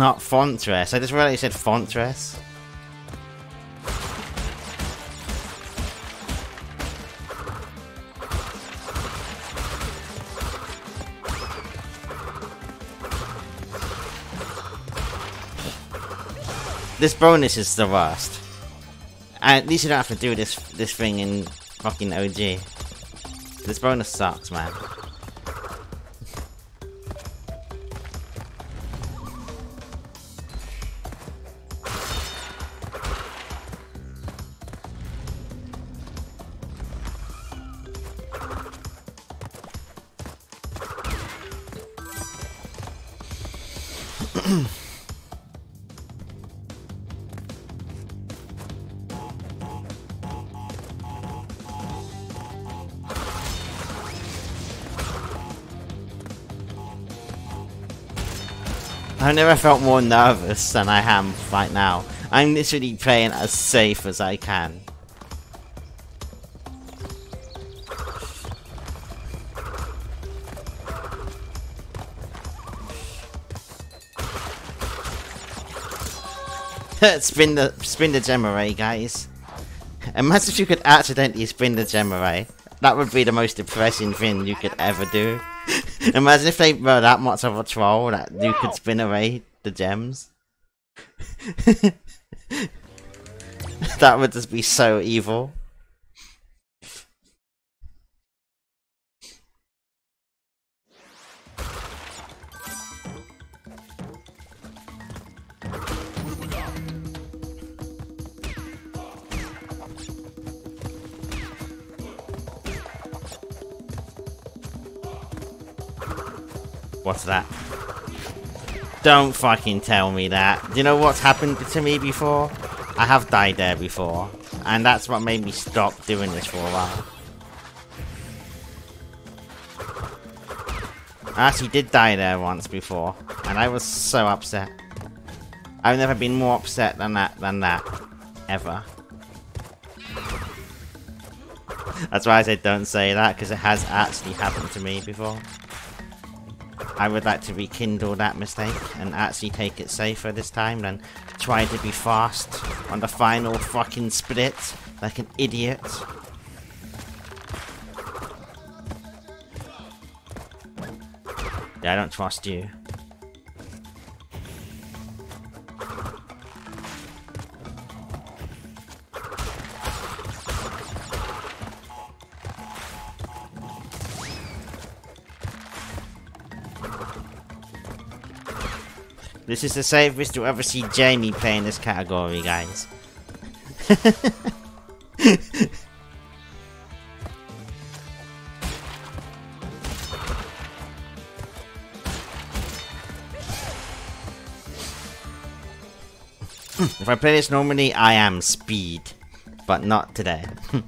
Not Fontress. I just realized you said Fontress. This bonus is the worst. At least you don't have to do this this thing in fucking OG. This bonus sucks, man. I've never felt more nervous than I am right now. I'm literally playing as safe as I can. [laughs] spin the spin the gem array, guys. Imagine if you could accidentally spin the gem array. That would be the most depressing thing you could ever do. Imagine if they were that much of a troll that you could spin away the gems. [laughs] that would just be so evil. What's that? Don't fucking tell me that. Do you know what's happened to me before? I have died there before. And that's what made me stop doing this for a while. I actually did die there once before. And I was so upset. I've never been more upset than that, than that. Ever. That's why I said don't say that, because it has actually happened to me before. I would like to rekindle that mistake and actually take it safer this time than try to be fast on the final fucking split like an idiot. I don't trust you. This is the safest you'll ever see Jamie play in this category, guys. [laughs] if I play this normally, I am speed. But not today. [laughs]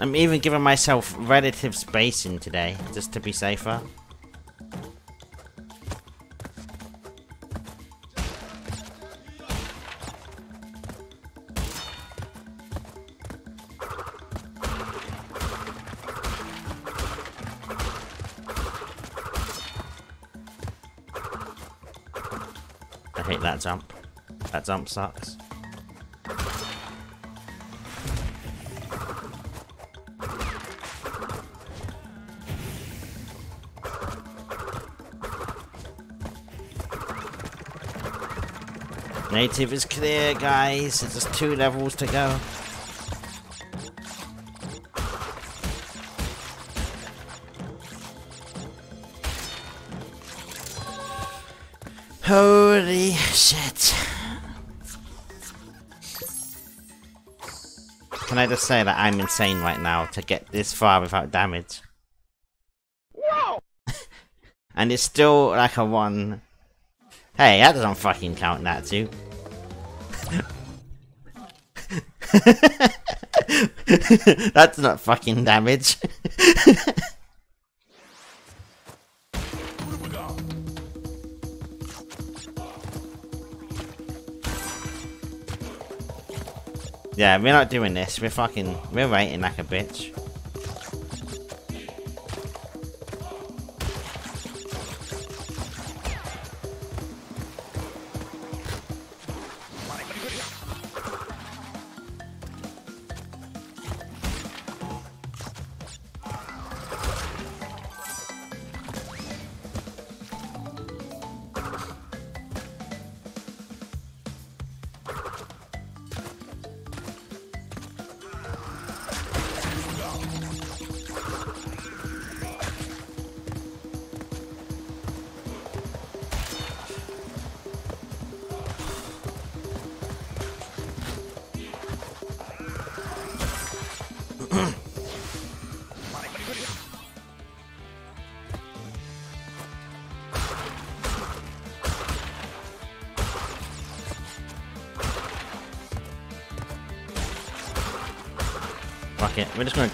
I'm even giving myself relative spacing today, just to be safer. I hate that jump. That jump sucks. Native is clear, guys. There's just two levels to go. Holy shit. Can I just say that I'm insane right now to get this far without damage? [laughs] And it's still like a one. Hey, that doesn't fucking count, Natsu. [laughs] That's not fucking damage. [laughs] yeah, we're not doing this. We're fucking... We're waiting like a bitch.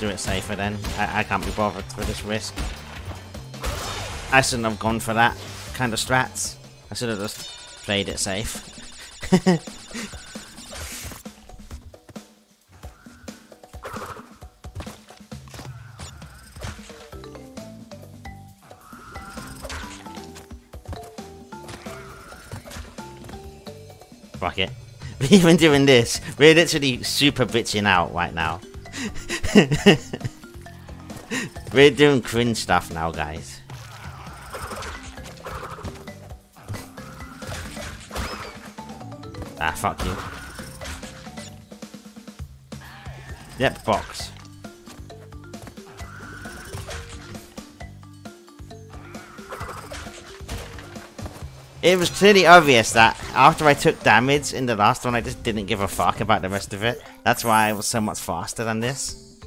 Do it safer then. I, I can't be bothered for this risk. I shouldn't have gone for that kind of strats. I should have just played it safe. [laughs] Fuck it. We're [laughs] even doing this. We're literally super bitching out right now. [laughs] We're doing cringe stuff now, guys. Ah, fuck you. Yep, box. It was clearly obvious that after I took damage in the last one, I just didn't give a fuck about the rest of it. That's why I was so much faster than this.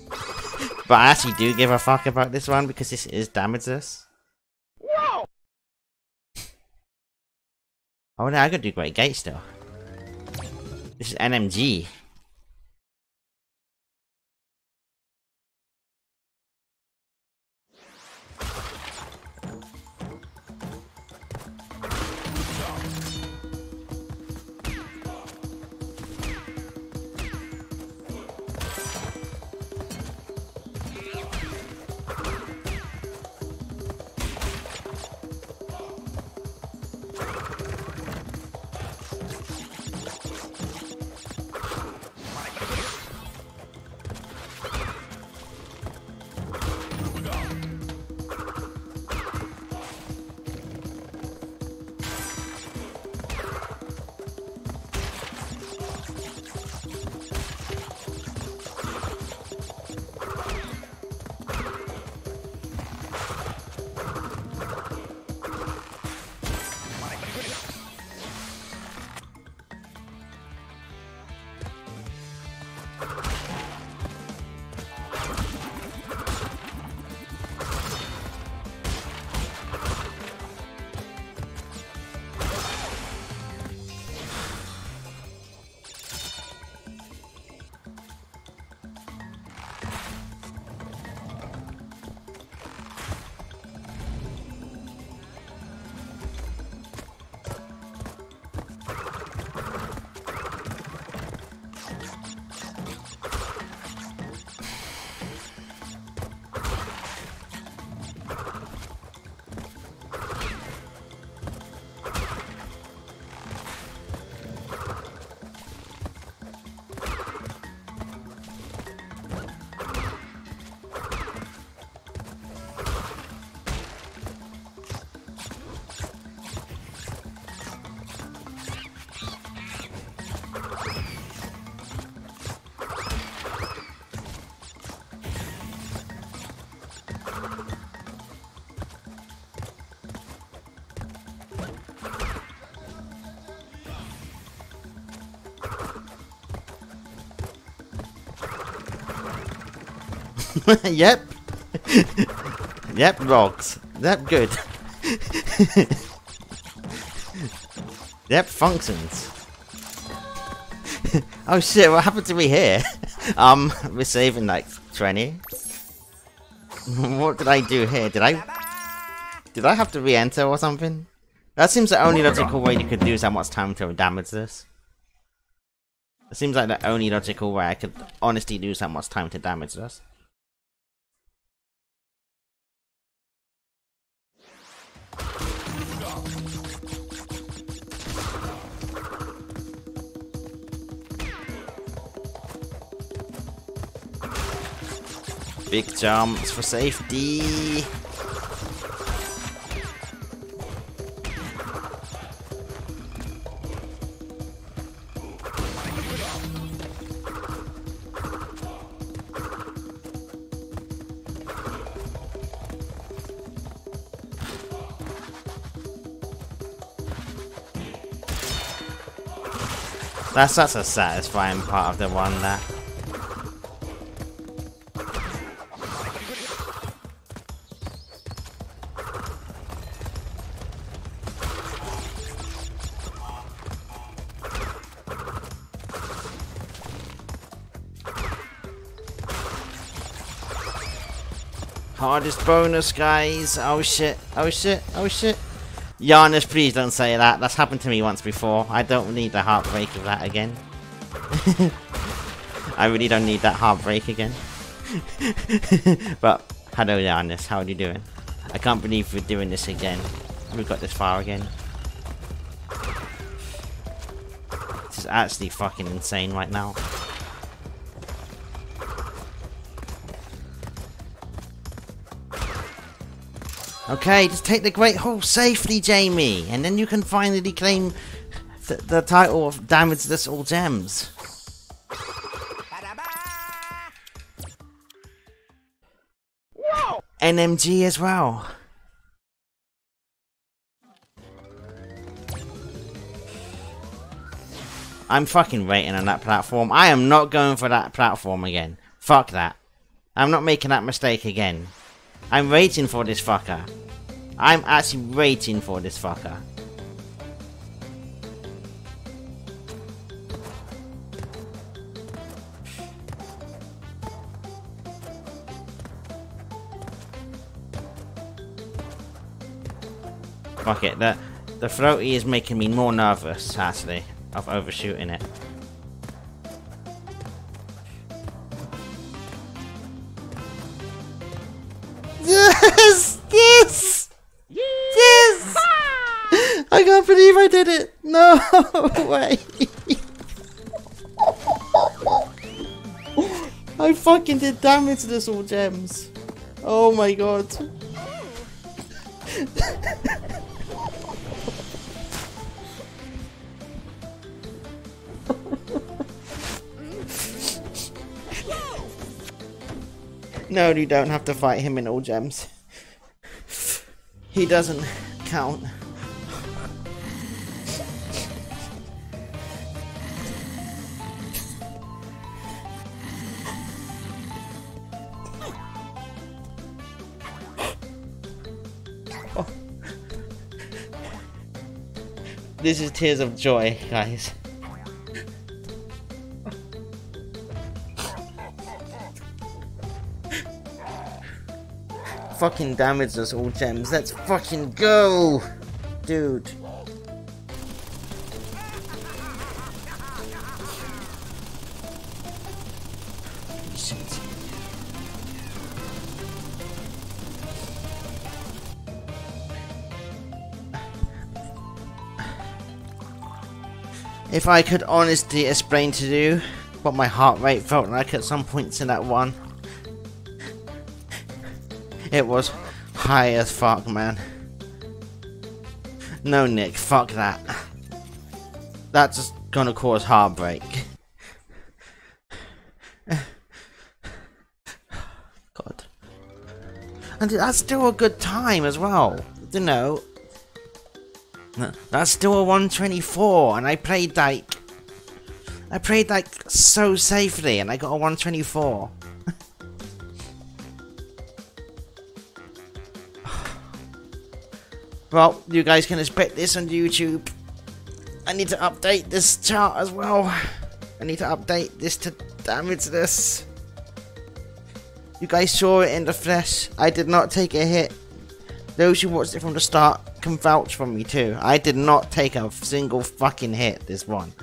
but I actually do give a fuck about this one because this is damageless. Whoa! Oh no, I could do Great Gate still. This is NMG. [laughs] yep. yep, rocks. Yep, good. [laughs] yep, functions. [laughs] oh shit, what happened to me here? um, we're saving like 20. what did I do here? Did I... Did I have to re-enter or something? That seems the only logical way you could lose that much time to damage this. It seems like the only logical way I could honestly lose that much time to damage this. Big jumps for safety. That's such a satisfying part of the one that Hardest bonus, guys. Oh shit. Oh shit. Oh shit. Giannis, please don't say that. That's happened to me once before. I don't need the heartbreak of that again. [laughs] I really don't need that heartbreak again. [laughs] but, hello Giannis, how are you doing? I can't believe we're doing this again. We've got this far again. This is actually fucking insane right now. Okay, just take the Great Hall safely, Jamie, and then you can finally claim the, the title of Damageless All Gems. NMG as well. I'm fucking waiting on that platform. I am not going for that platform again. Fuck that. I'm not making that mistake again. I'm waiting for this fucker. I'm actually waiting for this fucker. Fuck it, the, the floaty is making me more nervous, actually, of overshooting it. Can't believe I did it! No [laughs] way! I fucking did damageless all gems. Oh my god. No, you don't have to fight him in all gems. He doesn't count. This is tears of joy, guys. fucking damageless all gems. Let's fucking go! Dude. If I could honestly explain to you what my heart rate felt like at some points in that one, it was high as fuck, man. No, Nick, fuck that. That's just gonna cause heartbreak. [sighs] God. And that's still a good time as well. You know. That's still a 124, and I played like. I played like so safely, and I got a 124. [sighs] Well, you guys can expect this on YouTube. I need to update this chart as well. I need to update this to damageless. You guys saw it in the flesh. I did not take a hit. Those who watched it from the start can vouch for me too. I did not take a single fucking hit this one.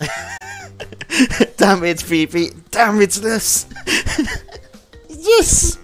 [laughs] Damn it, Phoebe. Damn it, this. [laughs] yes!